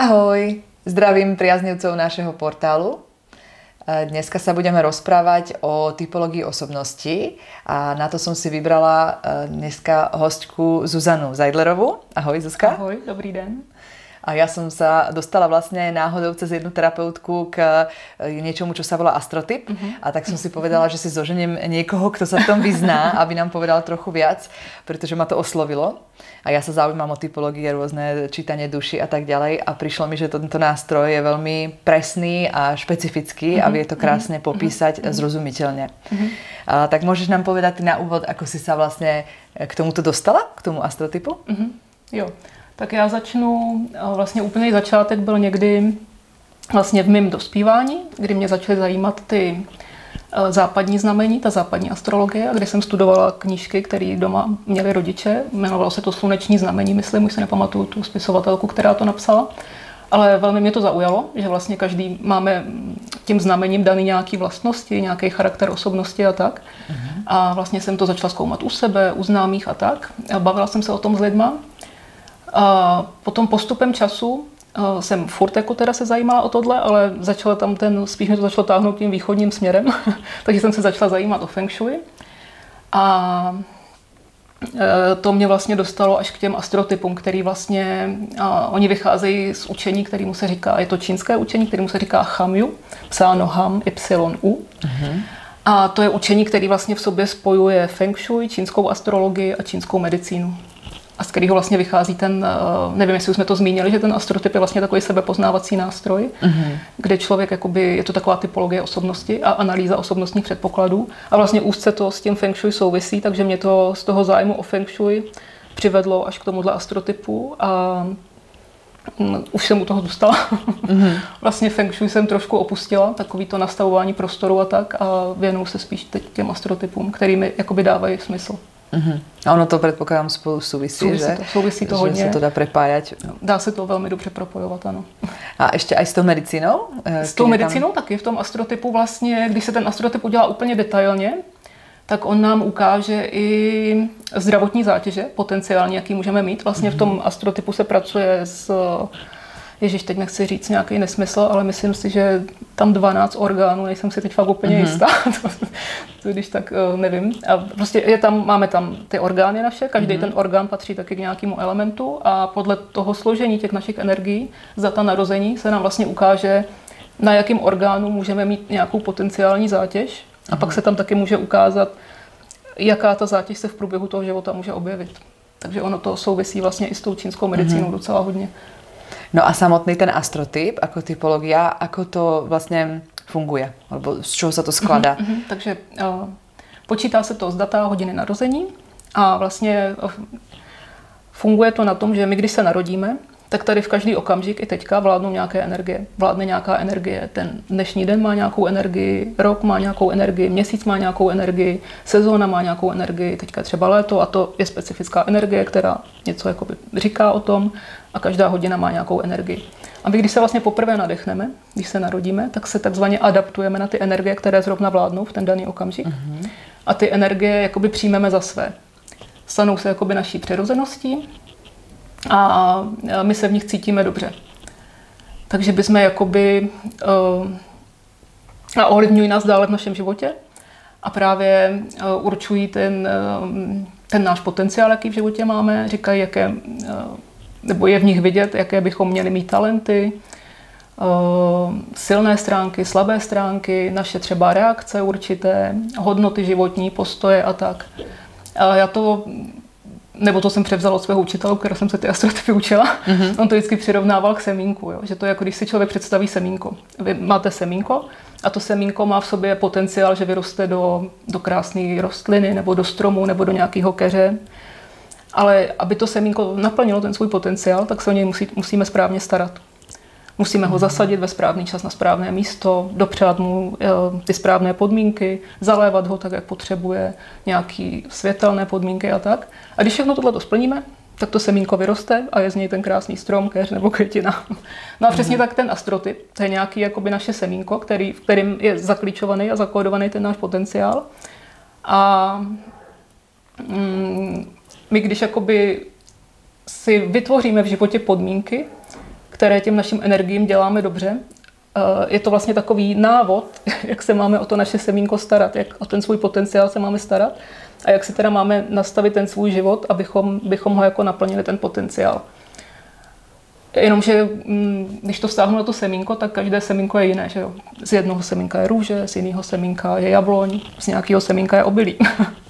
Ahoj, zdravím priaznivcov našeho portálu. E, dneska sa budeme rozprávať o typológii osobnosti a na to som si vybrala e, dneska hostku Zuzanu Zajdlerovú. Ahoj Zuzka. Ahoj, dobrý den. A ja som sa dostala vlastne náhodou cez jednu terapeutku k e, niečomu, čo sa volá astrotyp. Uh-huh. A tak som si povedala, že si zoženiem niekoho, kto sa v tom vyzná, aby nám povedal trochu viac, pretože ma to oslovilo. A ja sa zaujímam o typológie, rôzne čítanie duši a tak ďalej. A prišlo mi, že tento nástroj je veľmi presný a špecifický uh-huh. a vie to krásne popísať uh-huh. zrozumiteľne. Uh-huh. A, tak môžeš nám povedať na úvod, ako si sa vlastne k tomuto dostala, k tomu astrotypu? Uh-huh. Jo. Tak já začnu, vlastně úplný začátek byl někdy vlastně v mém dospívání, kdy mě začaly zajímat ty e, západní znamení, ta západní astrologie, kde jsem studovala knížky, které doma měli rodiče. Jmenovalo se to Sluneční znamení, myslím, už se nepamatuju tu spisovatelku, která to napsala. Ale velmi mě to zaujalo, že vlastně každý máme tím znamením daný nějaký vlastnosti, nějaký charakter osobnosti a tak. Uh-huh. A vlastně jsem to začala zkoumat u sebe, u známých a tak. A bavila jsem se o tom s lidma a potom postupem času jsem furt jako teda se zajímala o tohle, ale začala tam ten, spíš mě to začalo táhnout tím východním směrem, takže jsem se začala zajímat o feng shui. A e, to mě vlastně dostalo až k těm astrotypům, který vlastně, oni vycházejí z učení, kterému se říká, je to čínské učení, kterému se říká Hamyu, psáno Ham, Y, U. Uh-huh. A to je učení, který vlastně v sobě spojuje feng shui, čínskou astrologii a čínskou medicínu a z kterého vlastně vychází ten, eh, nevím, jestli už jsme to zmínili, že ten astrotyp je vlastně takový sebepoznávací nástroj, uh-huh. kde člověk, jakoby, je to taková typologie osobnosti a analýza osobnostních předpokladů a vlastně úzce to s tím feng shui souvisí, takže mě to z toho zájmu o feng shui přivedlo až k tomuhle astrotypu a mm, už jsem u toho dostala. Mm-hmm. vlastně feng shui jsem trošku opustila, takový to nastavování prostoru a tak a věnuju se spíš teď těm astrotypům, který mi jakoby dávají smysl. Uh-huh. A ono to předpokládám spolu souvisí, souvisí že? To, souvisí to že hodně. se to dá prepájat. Dá se to velmi dobře propojovat, ano. A ještě i s tou medicínou? Eh, s tou medicínou tam... taky. V tom astrotypu vlastně, když se ten astrotyp udělá úplně detailně, tak on nám ukáže i zdravotní zátěže potenciálně, jaký můžeme mít. Vlastně v tom astrotypu se pracuje s Ježíš, teď nechci říct nějaký nesmysl, ale myslím si, že tam 12 orgánů, nejsem si teď fakt úplně mm-hmm. jistá, to, to, když tak uh, nevím. A prostě je tam, máme tam ty orgány naše, každý mm-hmm. ten orgán patří taky k nějakému elementu a podle toho složení těch našich energií za ta narození se nám vlastně ukáže, na jakém orgánu můžeme mít nějakou potenciální zátěž a mm-hmm. pak mhm. se tam taky může ukázat, jaká ta zátěž se v průběhu toho života může objevit. Takže ono to souvisí vlastně i s tou čínskou medicínou mm-hmm. docela hodně. No a samotný ten astrotyp, jako typologia, ako to vlastně funguje? Alebo z čeho se to skladá? Uh-huh, uh-huh. Takže uh, počítá se to z data hodiny narození a vlastně uh, funguje to na tom, že my, když se narodíme, tak tady v každý okamžik i teďka vládnou nějaké energie. Vládne nějaká energie. Ten dnešní den má nějakou energii, rok má nějakou energii, měsíc má nějakou energii, sezóna má nějakou energii, teďka třeba léto a to je specifická energie, která něco jakoby říká o tom a každá hodina má nějakou energii. A my, když se vlastně poprvé nadechneme, když se narodíme, tak se takzvaně adaptujeme na ty energie, které zrovna vládnou v ten daný okamžik. Uh-huh. A ty energie jakoby přijmeme za své. Stanou se jakoby naší přirozeností a my se v nich cítíme dobře. Takže bychom jakoby uh, a ovlivňují nás dále v našem životě a právě uh, určují ten, uh, ten náš potenciál, jaký v životě máme, říkají, jaké, uh, nebo je v nich vidět, jaké bychom měli mít talenty, uh, silné stránky, slabé stránky, naše třeba reakce určité, hodnoty životní, postoje a tak. Já to nebo to jsem převzala od svého učitele, kterého jsem se ty astrotypy učila. Mm-hmm. On to vždycky přirovnával k semínku, jo? že to je jako když si člověk představí semínko. Vy máte semínko a to semínko má v sobě potenciál, že vyroste do, do krásné rostliny nebo do stromu nebo do nějakého keře. Ale aby to semínko naplnilo ten svůj potenciál, tak se o něj musí, musíme správně starat. Musíme ho zasadit ve správný čas na správné místo, dopřát mu eh, ty správné podmínky, zalévat ho tak, jak potřebuje, nějaké světelné podmínky a tak. A když všechno tohle splníme, tak to semínko vyroste a je z něj ten krásný strom, keř nebo květina. No a přesně mm. tak ten astrotyp, to je nějaký jakoby naše semínko, který, v kterým je zaklíčovaný a zakódovaný ten náš potenciál. A mm, my když jakoby si vytvoříme v životě podmínky, které těm našim energiím děláme dobře. Eh, je to vlastně takový návod, jak se máme o to naše semínko starat, jak o ten svůj potenciál se máme starat a jak si teda máme nastavit ten svůj život, abychom, bychom ho jako naplnili ten potenciál. Jenomže mm, když to vztáhnu na to semínko, tak každé semínko je jiné. Že jo? Z jednoho semínka je růže, z jiného semínka je jabloň, z nějakého semínka je obilí.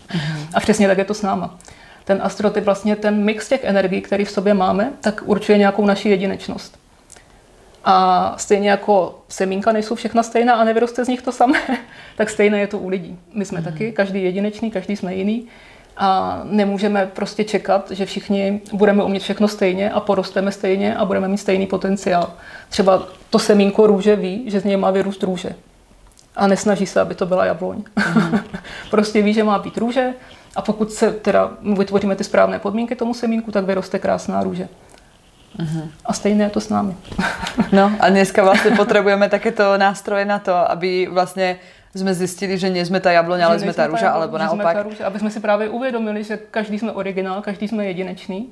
A přesně tak je to s náma. Ten astrotyp, vlastně ten mix těch energií, který v sobě máme, tak určuje nějakou naši jedinečnost. A stejně jako semínka nejsou všechna stejná a nevyroste z nich to samé, tak stejné je to u lidí. My jsme mm. taky, každý jedinečný, každý jsme jiný a nemůžeme prostě čekat, že všichni budeme umět všechno stejně a porosteme stejně a budeme mít stejný potenciál. Třeba to semínko růže ví, že z něj má vyrůst růže a nesnaží se, aby to byla jabloň. Mm. prostě ví, že má být růže a pokud se teda vytvoříme ty správné podmínky tomu semínku, tak vyroste krásná růže. Uh-huh. A stejné je to s námi. no a dneska vlastně potřebujeme takéto nástroje na to, aby vlastně jsme zjistili, že nie jsme ta jabloň, ale jsme ta růža, alebo naopak. Jsme růža, aby jsme si právě uvědomili, že každý jsme originál, každý jsme jedinečný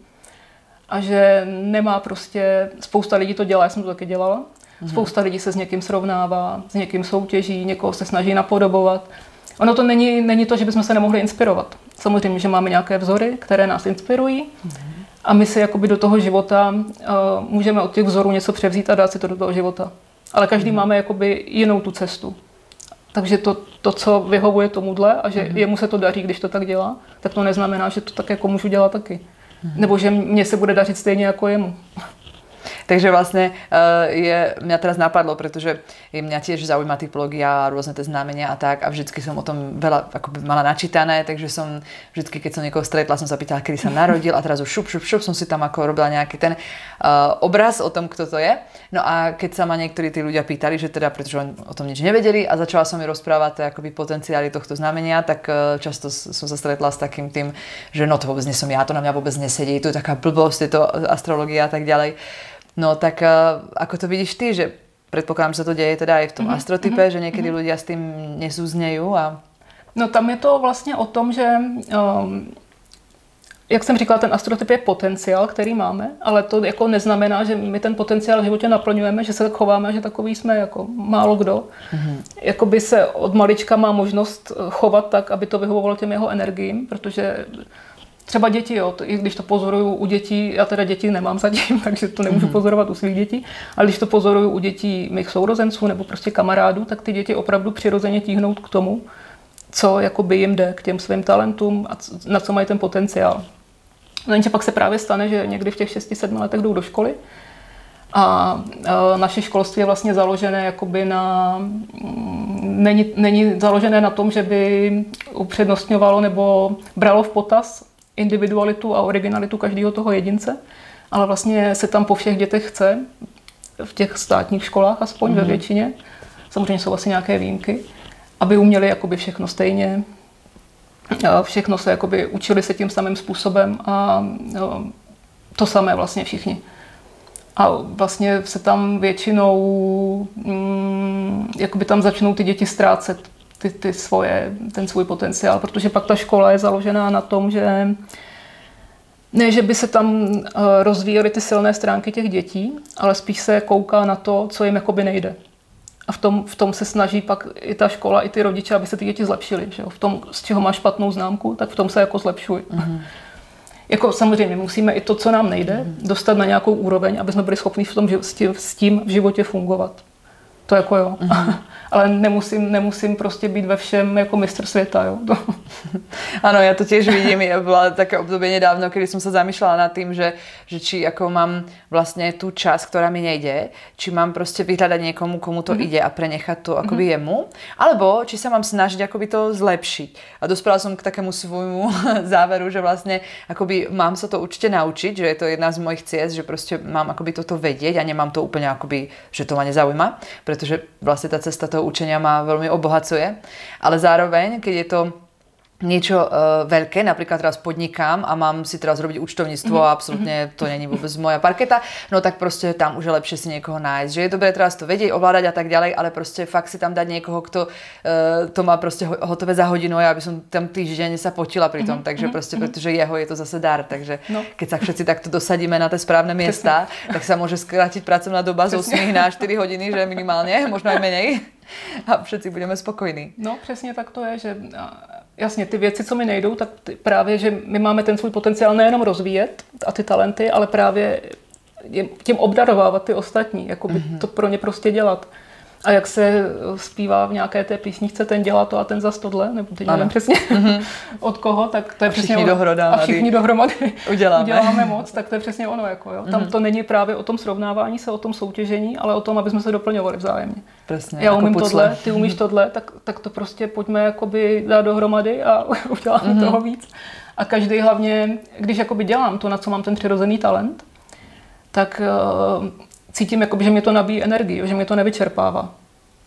a že nemá prostě, spousta lidí to dělá, já jsem to taky dělala, uh-huh. spousta lidí se s někým srovnává, s někým soutěží, někoho se snaží napodobovat. Ono to není, není to, že bychom se nemohli inspirovat. Samozřejmě, že máme nějaké vzory, které nás inspirují, a my si jakoby do toho života uh, můžeme od těch vzorů něco převzít a dát si to do toho života. Ale každý mm. máme jakoby jinou tu cestu. Takže to, to, co vyhovuje tomuhle a že mm. jemu se to daří, když to tak dělá, tak to neznamená, že to tak jako můžu dělat taky. Mm. Nebo že mně se bude dařit stejně jako jemu. Takže vlastne uh, je, mňa teraz napadlo, pretože je mňa tiež zaujíma typológia a rôzne tie znamenia a tak a vždycky som o tom veľa akoby mala načítané, takže som vždycky, keď som niekoho stretla, som sa pýtala, kedy sa narodil a teraz už šup, šup, šup som si tam ako robila nejaký ten uh, obraz o tom, kto to je. No a keď sa ma niektorí tí ľudia pýtali, že teda, pretože oni o tom nič nevedeli a začala som mi rozprávať akoby potenciály tohto znamenia, tak uh, často som sa stretla s takým tým, že no to vôbec nie som ja, to na mňa vôbec nesedí, to je taká blbosť, je to astrologia a tak ďalej. No tak uh, ako to vidíš ty, že predpokladám, že to deje teda aj v tom mm-hmm. astrotype, mm-hmm. že niekedy mm-hmm. ľudia s tým nesúznejú a... No tam je to vlastně o tom, že um, jak jsem říkala, ten astrotyp je potenciál, který máme, ale to jako neznamená, že my ten potenciál v životě naplňujeme, že se tak chováme, že takový jsme jako málo kdo. Mm-hmm. Jakoby se od malička má možnost chovat tak, aby to vyhovovalo těm jeho energiím, protože Třeba děti, jo, to, i když to pozoruju u dětí, já teda děti nemám zatím, takže to nemůžu mm-hmm. pozorovat u svých dětí, ale když to pozoruju u dětí mých sourozenců nebo prostě kamarádů, tak ty děti opravdu přirozeně tíhnou k tomu, co jakoby jim jde, k těm svým talentům a na co mají ten potenciál. No jenže pak se právě stane, že někdy v těch 6-7 letech jdou do školy a, a naše školství je vlastně založené jakoby na, mm, není, není založené na tom, že by upřednostňovalo nebo bralo v potaz individualitu a originalitu každého toho jedince, ale vlastně se tam po všech dětech chce, v těch státních školách aspoň mm-hmm. ve mhm. většině, samozřejmě jsou asi nějaké výjimky, aby uměli jakoby všechno stejně, všechno se jakoby učili se tím samým způsobem a to samé vlastně všichni. A vlastně se tam většinou, mm, jakoby tam začnou ty děti ztrácet ty, ty svoje, ten svůj potenciál, protože pak ta škola je založená na tom, že ne, že by se tam eh, rozvíjely ty silné stránky těch dětí, ale spíš se kouká na to, co jim jakoby nejde. A v tom, v tom se snaží pak i ta škola, i ty rodiče, aby se ty děti zlepšily. Že jo? V tom, z čeho má špatnou známku, tak v tom se jako zlepšují. Mm-hmm. Jako samozřejmě musíme i to, co nám nejde, mm-hmm. dostat na nějakou úroveň, aby jsme byli schopni v tom, s, tím, s tím v životě fungovat. To jako jo. Mm-hmm. Ale nemusím, nemusím prostě být ve všem jako mistr světa. Jo. ano, já to těž vidím. Byla také období nedávno, kdy jsem se zamýšlela nad tím, že, že či jako mám vlastně tu čas, která mi nejde, či mám prostě vyhledat někomu, komu to mm-hmm. ide a prenechat to akoby mm-hmm. jemu, alebo či se mám snažit akoby to zlepšit. A dospěla jsem k takému svojmu záveru, že vlastně akoby mám se to určitě naučit, že je to jedna z mojich ciest, že prostě mám akoby toto vědět a nemám to úplně akoby, že to ma nezaujíma, protože vlastně ta cesta toho učenia ma veľmi obohacuje. Ale zároveň, keď je to niečo uh, veľké, napríklad teraz podnikám a mám si teraz robiť účtovníctvo a absolútne to není vôbec moja parketa, no tak proste tam už je lepšie si niekoho nájsť. Že je dobré teraz to vedieť, ovládať a tak ďalej, ale proste fakt si tam dať niekoho, kto uh, to má proste hotové za hodinu a ja by som tam týždeň sa potila pri tom, mm-hmm. takže proste, mm-hmm. pretože jeho je to zase dar, takže no. keď sa všetci takto dosadíme na tie správne miesta, tak sa môže skrátiť pracovná doba z 8 na 4 hodiny, že minimálne, možno aj menej a všetci budeme spokojní. No přesně tak to je, že jasně, ty věci, co mi nejdou, tak ty, právě, že my máme ten svůj potenciál nejenom rozvíjet a ty talenty, ale právě tím obdarovávat ty ostatní, jako by mm-hmm. to pro ně prostě dělat. A jak se eh, zpívá v nějaké té písničce, ten dělá to a ten za tohle, nebo teď nevím přesně mm-hmm. od koho, tak to je přesně ono. Dohromady. A všichni dohromady uděláme. uděláme moc, tak to je přesně ono. Jako, jo. Tam mm-hmm. to není právě o tom srovnávání se, o tom soutěžení, ale o tom, aby jsme se doplňovali vzájemně. Přesně, Já jako umím pucle. tohle, ty umíš mm-hmm. tohle, tak, tak to prostě pojďme jakoby dát dohromady a uděláme mm-hmm. toho víc. A každý hlavně, když jakoby dělám to, na co mám ten přirozený talent, tak uh, cítím, jakoby, že mě to nabíjí energii, že mě to nevyčerpává.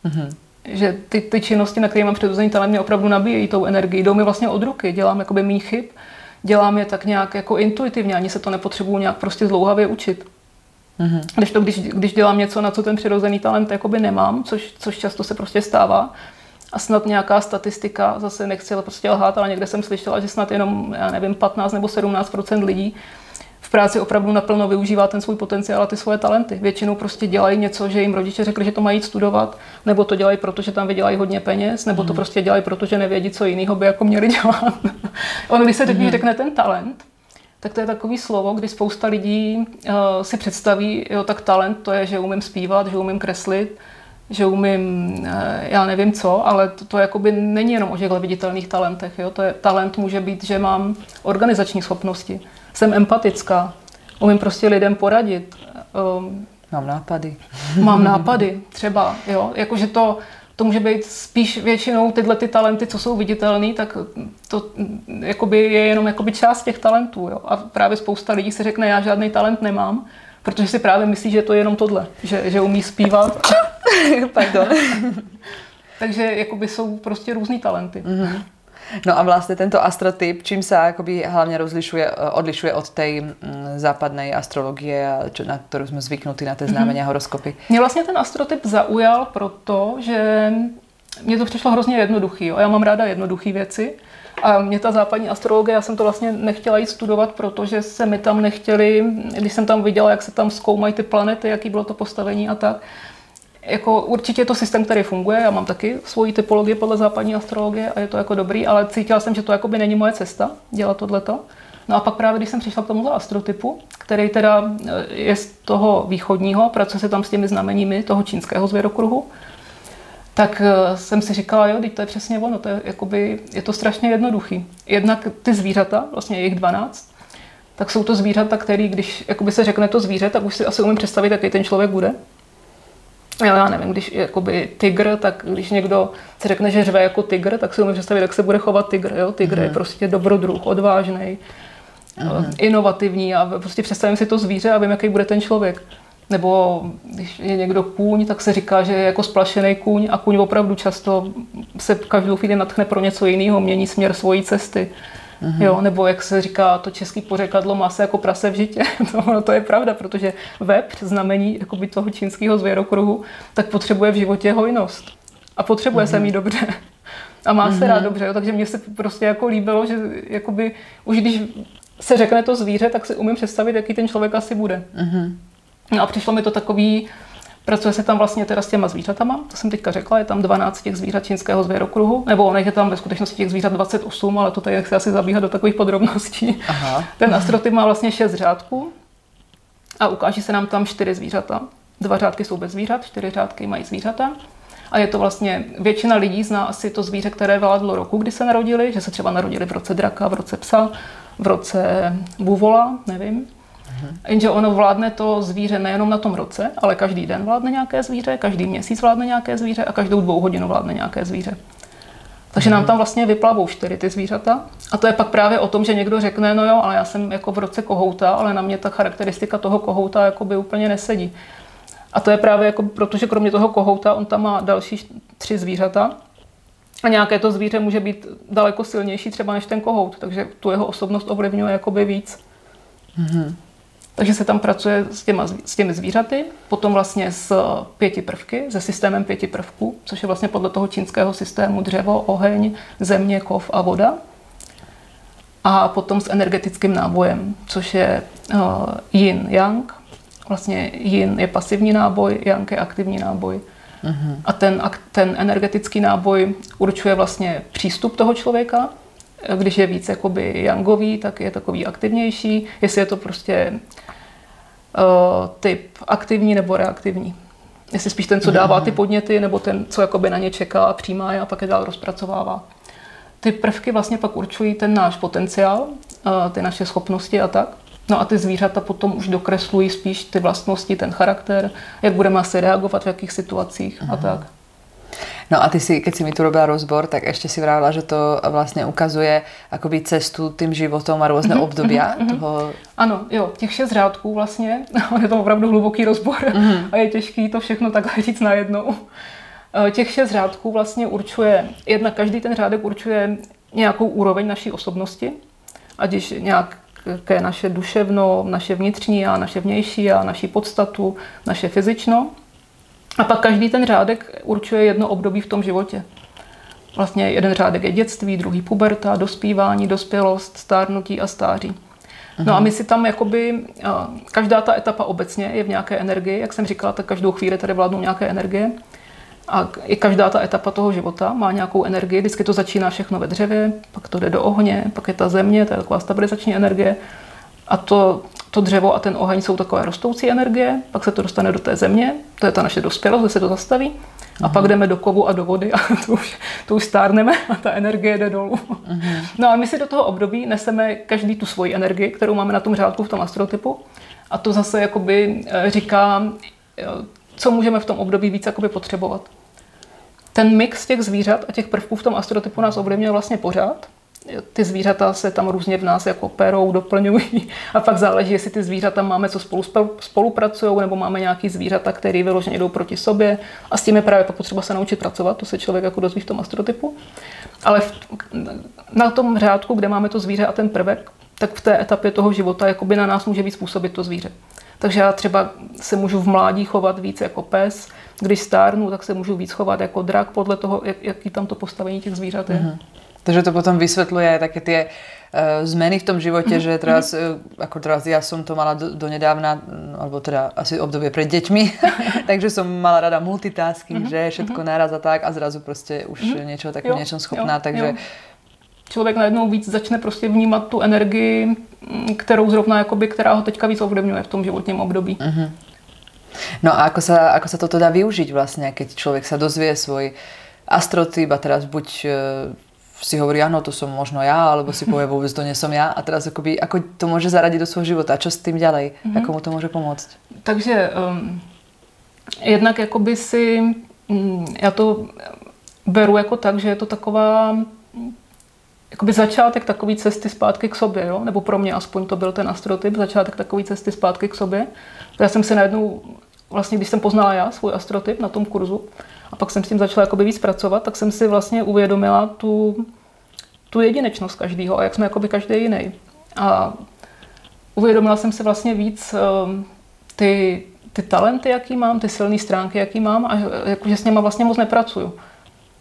Mm-hmm. Že ty, ty činnosti, na které mám přirozený talent, mě opravdu nabíjejí tou energii. Jdou mi vlastně od ruky, dělám jakoby méně chyb, dělám je tak nějak jako intuitivně, ani se to nepotřebuju nějak prostě zlouhavě učit. Mm-hmm. Když to, když, když dělám něco, na co ten přirozený talent jakoby nemám, což, což často se prostě stává, a snad nějaká statistika, zase nechci prostě lhát, ale někde jsem slyšela, že snad jenom, já nevím, 15 nebo 17 lidí práci opravdu naplno využívá ten svůj potenciál a ty svoje talenty. Většinou prostě dělají něco, že jim rodiče řekli, že to mají studovat, nebo to dělají, protože tam vydělají hodně peněz, nebo to mhm. prostě dělají, protože nevědí, co jiného by jako měli dělat. ono, když se teď mm řekne ten talent, tak to je takový slovo, kdy spousta lidí uh, si představí, jo, tak talent to je, že umím zpívat, že umím kreslit, že umím, uh, já nevím co, ale to, to jakoby není jenom o těchto viditelných talentech. Jo? To je, talent může být, že mám organizační schopnosti, jsem empatická, umím prostě lidem poradit. Um, mám nápady. Mám nápady, třeba, jo, jakože to, to může být spíš většinou tyhle ty talenty, co jsou viditelné, tak to jakoby je jenom jakoby část těch talentů. Jo? A právě spousta lidí si řekne, já žádný talent nemám, protože si právě myslí, že to je jenom tohle, že, že umí zpívat. Pardon. Takže jakoby jsou prostě různý talenty. Mm-hmm. No a vlastně tento astrotyp, čím se akoby hlavně rozlišuje, odlišuje od té mm, západné astrologie, na kterou jsme zvyknutí na té mhm. znamení horoskopy? Mě vlastně ten astrotyp zaujal proto, že mně to přišlo hrozně jednoduchý. Jo. Já mám ráda jednoduché věci. A mě ta západní astrologie, já jsem to vlastně nechtěla jít studovat, protože se mi tam nechtěli, když jsem tam viděla, jak se tam zkoumají ty planety, jaký bylo to postavení a tak, jako určitě je to systém, který funguje, já mám taky svoji typologii podle západní astrologie a je to jako dobrý, ale cítila jsem, že to jako by není moje cesta dělat tohleto. No a pak právě, když jsem přišla k tomuhle astrotypu, který teda eh, je z toho východního, pracuje se tam s těmi znameními toho čínského zvěrokruhu, tak eh, jsem si říkala, jo, teď to je přesně ono, to je, jakoby, je to strašně jednoduchý. Jednak ty zvířata, vlastně je jich 12, tak jsou to zvířata, který, když jakoby se řekne to zvíře, tak už si asi umím představit, jaký ten člověk bude. Jo, já nevím, když jakoby tygr, tak když někdo se řekne, že řve jako tygr, tak si umím představit, jak se bude chovat tygr. Jo? Tygr mm. je mhm. prostě dobrodruh, odvážný, mm. inovativní a prostě představím si to zvíře a vím, jaký bude ten člověk. Nebo když je někdo kůň, tak se říká, že je jako splašený kůň a kůň opravdu často se každou chvíli natchne pro něco jiného, mění směr svojí cesty. Mm-hmm. Jo, nebo jak se říká, to český pořekadlo má se jako prase v žitě. to, no, to je pravda, protože web, znamení jakoby toho čínského zvěrokruhu, tak potřebuje v životě hojnost. A potřebuje mm-hmm. se mhm. mít dobře. A má mm-hmm. se rád mhm. dobře, jo? takže mně se prostě jako líbilo, že jakoby, už když se řekne to zvíře, tak si umím představit, jaký ten člověk asi bude. Mm-hmm. No a přišlo mi to takový, Pracuje se tam vlastně teda s těma zvířatama, to jsem teďka řekla, je tam 12 těch zvířat čínského zvěrokruhu, nebo ono je tam ve skutečnosti těch zvířat 28, ale to tady se asi zabíhat do takových podrobností. Aha. Ten astrotyp má vlastně 6 řádků a ukáží se nám tam čtyři zvířata. Dva řádky jsou bez zvířat, čtyři řádky mají zvířata. A je to vlastně, většina lidí zná asi to zvíře, které vládlo roku, kdy se narodili, že se třeba narodili v roce draka, v roce psa, v roce buvola, nevím. Jenže ono vládne to zvíře nejenom na tom roce, ale každý den vládne nějaké zvíře, každý měsíc vládne nějaké zvíře a každou dvou hodinu vládne nějaké zvíře. Takže nám mhm. tam vlastně vyplavou čtyři ty zvířata. A to je pak právě o tom, že někdo řekne, no jo, ale já jsem jako v roce kohouta, ale na mě ta charakteristika toho kohouta jako by úplně nesedí. A to je právě jako, protože kromě toho kohouta on tam má další tři zvířata. A nějaké to zvíře může být daleko silnější třeba než ten kohout, takže tu jeho osobnost ovlivňuje jakoby víc. Mm-hmm. Takže se tam pracuje s, těma, s těmi zvířaty, potom vlastně s pěti prvky, se systémem pěti prvků, což je vlastně podle toho čínského systému dřevo, oheň, země, kov a voda. A potom s energetickým nábojem, což je uh, yin, yang. Vlastně yin je pasivní náboj, yang je aktivní náboj. Uh-huh. A ten, ten energetický náboj určuje vlastně přístup toho člověka. Když je víc jakoby yangový, tak je takový aktivnější. Jestli je to prostě uh, typ aktivní nebo reaktivní. Jestli spíš ten, co dává ty podněty, nebo ten, co jakoby na ně čeká a přijímá je a pak je dál rozpracovává. Ty prvky vlastně pak určují ten náš potenciál, uh, ty naše schopnosti a tak. No a ty zvířata potom už dokreslují spíš ty vlastnosti, ten charakter, jak budeme asi reagovat v jakých situacích a tak. No a ty si, keď si mi tu robila rozbor, tak ešte si vravila, že to vlastne ukazuje akoby cestu tým životom a rôzne mm-hmm, obdobia mm-hmm. toho... Ano, jo, těch šest řádků vlastně, je to opravdu hluboký rozbor mm-hmm. a je těžký to všechno takhle říct najednou. Eh, těch šest řádků vlastně určuje, jedna každý ten řádek určuje nějakou úroveň naší osobnosti, ať již nějak ke naše duševno, naše vnitřní a naše vnější a naší podstatu, naše fyzično. A pak každý ten řádek určuje jedno období v tom životě. Vlastně jeden řádek je dětství, druhý puberta, dospívání, dospělost, stárnutí a stáří. No a my si tam jakoby, každá ta etapa obecně je v nějaké energii, jak jsem říkala, tak každou chvíli tady vládnou nějaké energie. A i každá ta etapa toho života má nějakou energii. Vždycky to začíná všechno ve dřevě, pak to jde do ohně, pak je ta země, to je taková stabilizační energie. A to, to dřevo a ten oheň jsou takové rostoucí energie, pak se to dostane do té země, to je ta naše dospělost, kde se to zastaví. A pak jdeme do kovu a do vody a to už, to už stárneme a ta energie jde dolů. Uh-huh. No a my si do toho období neseme každý tu svoji energii, kterou máme na tom řádku v tom astrotypu. A to zase jakoby eh, říká, eh, co můžeme v tom období víc jakoby potřebovat ten mix těch zvířat a těch prvků v tom astrotypu nás ovlivňuje vlastně pořád. Ty zvířata se tam různě v nás jako perou, doplňují a pak záleží, jestli ty zvířata máme, co spolu spolupracují, nebo máme nějaký zvířata, které vyloženě jdou proti sobě a s tím je právě potřeba se naučit pracovat, to se člověk jako dozví v tom astrotypu. Ale v, na tom řádku, kde máme to zvíře a ten prvek, tak v té etapě toho života jakoby na nás může víc způsobit to zvíře. Takže já třeba se můžu v mládí chovat víc jako pes, když stárnu, tak se můžu víc chovat jako drak podle toho, jak, jaký tam to postavení těch zvířat je. Mm-hmm. Takže to potom vysvětluje také ty uh, zmeny v tom životě, mm-hmm. že teraz, uh, ako teraz ja som to mala do, do nedávna, alebo teda asi obdobie pred deťmi, takže som mala rada multitasking, mm-hmm. že všetko naraz a tak a zrazu prostě už niečo takého niečo schopná, jo, takže jo. Člověk najednou víc začne prostě vnímat tu energii, kterou zrovna, jakoby, která ho teďka víc ovlivňuje v tom životním období. Mm-hmm. No a ako sa, ako sa toto dá využiť vlastne, keď človek sa dozvie svoj astrotyp a teraz buď uh, si hovorí, áno, to som možno ja, alebo si povie, vôbec to nie som ja. A teraz akoby, ako to môže zaradiť do svojho života? Čo s tým ďalej? Mm-hmm. Ako mu to môže pomôcť? Takže um, jednak jakoby si, um, já to beru jako tak, že je to taková jakoby začátek takové cesty zpátky k sobě, jo? nebo pro mě aspoň to byl ten astrotyp, začátek takové cesty zpátky k sobě. Já jsem si najednou, vlastně když jsem poznala já svůj astrotyp na tom kurzu a pak jsem s tím začala jakoby víc pracovat, tak jsem si vlastně uvědomila tu, tu jedinečnost každého a jak jsme jakoby každý jiný. A uvědomila jsem si vlastně víc um, ty, ty talenty, jaký mám, ty silné stránky, jaký mám a jakože s něma vlastně moc nepracuju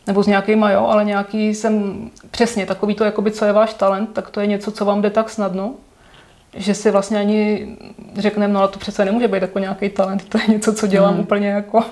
nebo s nějakýma jo, ale nějaký jsem přesně takový to, jakoby, co je váš talent, tak to je něco, co vám jde tak snadno, že si vlastně ani řekneme, no ale to přece nemůže být jako nějaký talent, to je něco, co dělám hmm. úplně jako...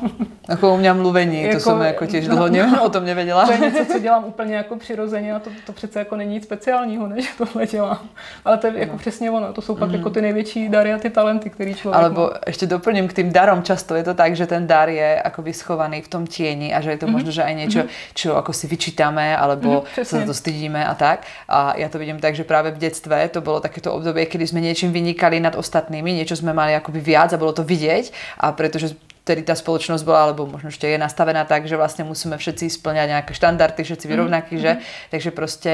Jako u mě mluvení, jako, to jsem jako těž no, dlouho no, o tom nevěděla. To je něco, co dělám úplně jako přirozeně a to, to přece jako není nic speciálního, než tohle dělám. Ale to je jako no. přesně ono, to jsou pak hmm. jako ty největší dary a ty talenty, který člověk Alebo má. ještě doplním k tým darom, často je to tak, že ten dar je jako schovaný v tom tieni a že je to hmm. možno, že aj niečo, hmm. čo ako si vyčítáme, alebo hmm, sa to stydíme a tak. A já to vidím tak, že právě v dětstve to bylo takéto období, kdy sme niečím vynikali nad ostatnými, niečo sme mali akoby viac a bolo to vidieť a pretože vtedy tá spoločnosť bola, alebo možno ešte je nastavená tak, že vlastne musíme všetci splňať nejaké štandardy, všetci mhm, rovnakí, mm-hmm. že? Mhm. Takže proste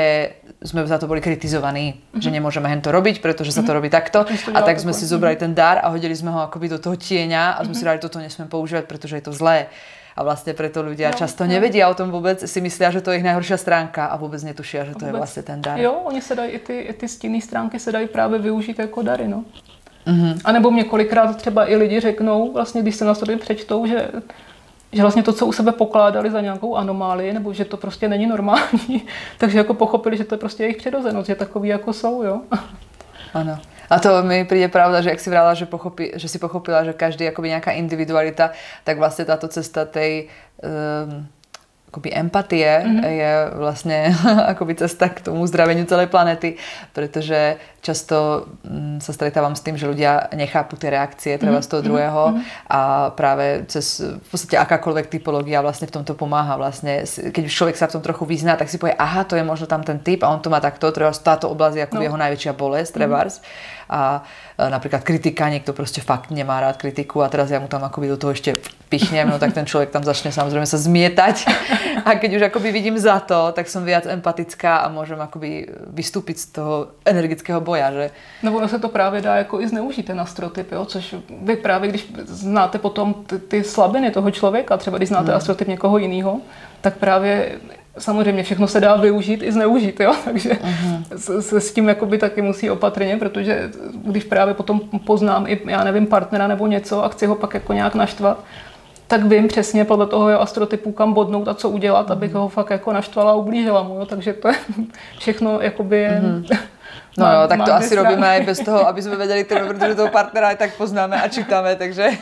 sme za to boli kritizovaní, mm-hmm. že nemôžeme hen to robiť, pretože sa to mhm. robí takto. A tak sme si zobrali ten dar a hodili sme ho akoby do toho tieňa a sme si dali, toto nesmiem používať, pretože je to zlé. A vlastně preto ľudia no, často nevedia o tom vůbec, si myslí, že to je ich nejhorší stránka a vůbec netuší, že to vůbec. je vlastně ten dar. Jo, oni se dají, i ty, i ty stinné stránky se dají právě využít jako dary, no. Mm-hmm. A nebo mě kolikrát třeba i lidi řeknou, vlastně když se na to přečtou, že že vlastně to, co u sebe pokládali za nějakou anomálii, nebo že to prostě není normální, takže jako pochopili, že to je prostě jejich přirozenost, že takový jako jsou, jo. Ano. A to mi přijde pravda, že jak si vrala, že, pochopí, že si pochopila, že každý jakoby nějaká individualita, tak vlastně tato cesta tej um, akoby empatie mm-hmm. je vlastně akoby cesta k tomu zdraveniu celé planety, protože často mm, sa stretávam s tým, že ľudia nechápu tie reakcie treba z toho mhm. druhého mm-hmm. a práve cez v podstate akákoľvek typológia vlastne v tomto pomáha. Vlastne, keď už človek sa v tom trochu vyzná, tak si povie, aha, to je možno tam ten typ a on to má takto, treba táto oblasť je ako no. jeho najväčšia bolesť, trebárs. Mm-hmm a e, napríklad kritika, niekto proste fakt nemá rád kritiku a teraz ja mu tam akoby do toho ešte pichnem, no tak ten človek tam začne samozrejme sa zmietať a keď už akoby vidím za to, tak som viac empatická a môžem akoby vystúpiť z toho energického boja, že... No ono se to právě dá jako i zneužít ten astrotyp, jo? což vy právě, když znáte potom ty, ty slabiny toho člověka, třeba když znáte hmm. astrotyp někoho jiného, tak právě samozřejmě všechno se dá využít i zneužít, jo? takže uh-huh. se s tím jakoby taky musí opatrně, protože když právě potom poznám i, já nevím, partnera nebo něco a chci ho pak jako nějak naštvat, tak vím přesně podle toho jeho astrotypu, kam bodnout a co udělat, abych ho fakt jako naštvala a ublížila mu. Jo? Takže to je všechno jakoby je... Uh-huh. No jo, tak to asi strany. robíme i bez toho, aby jsme věděli, protože toho partnera i tak poznáme a čítáme, takže...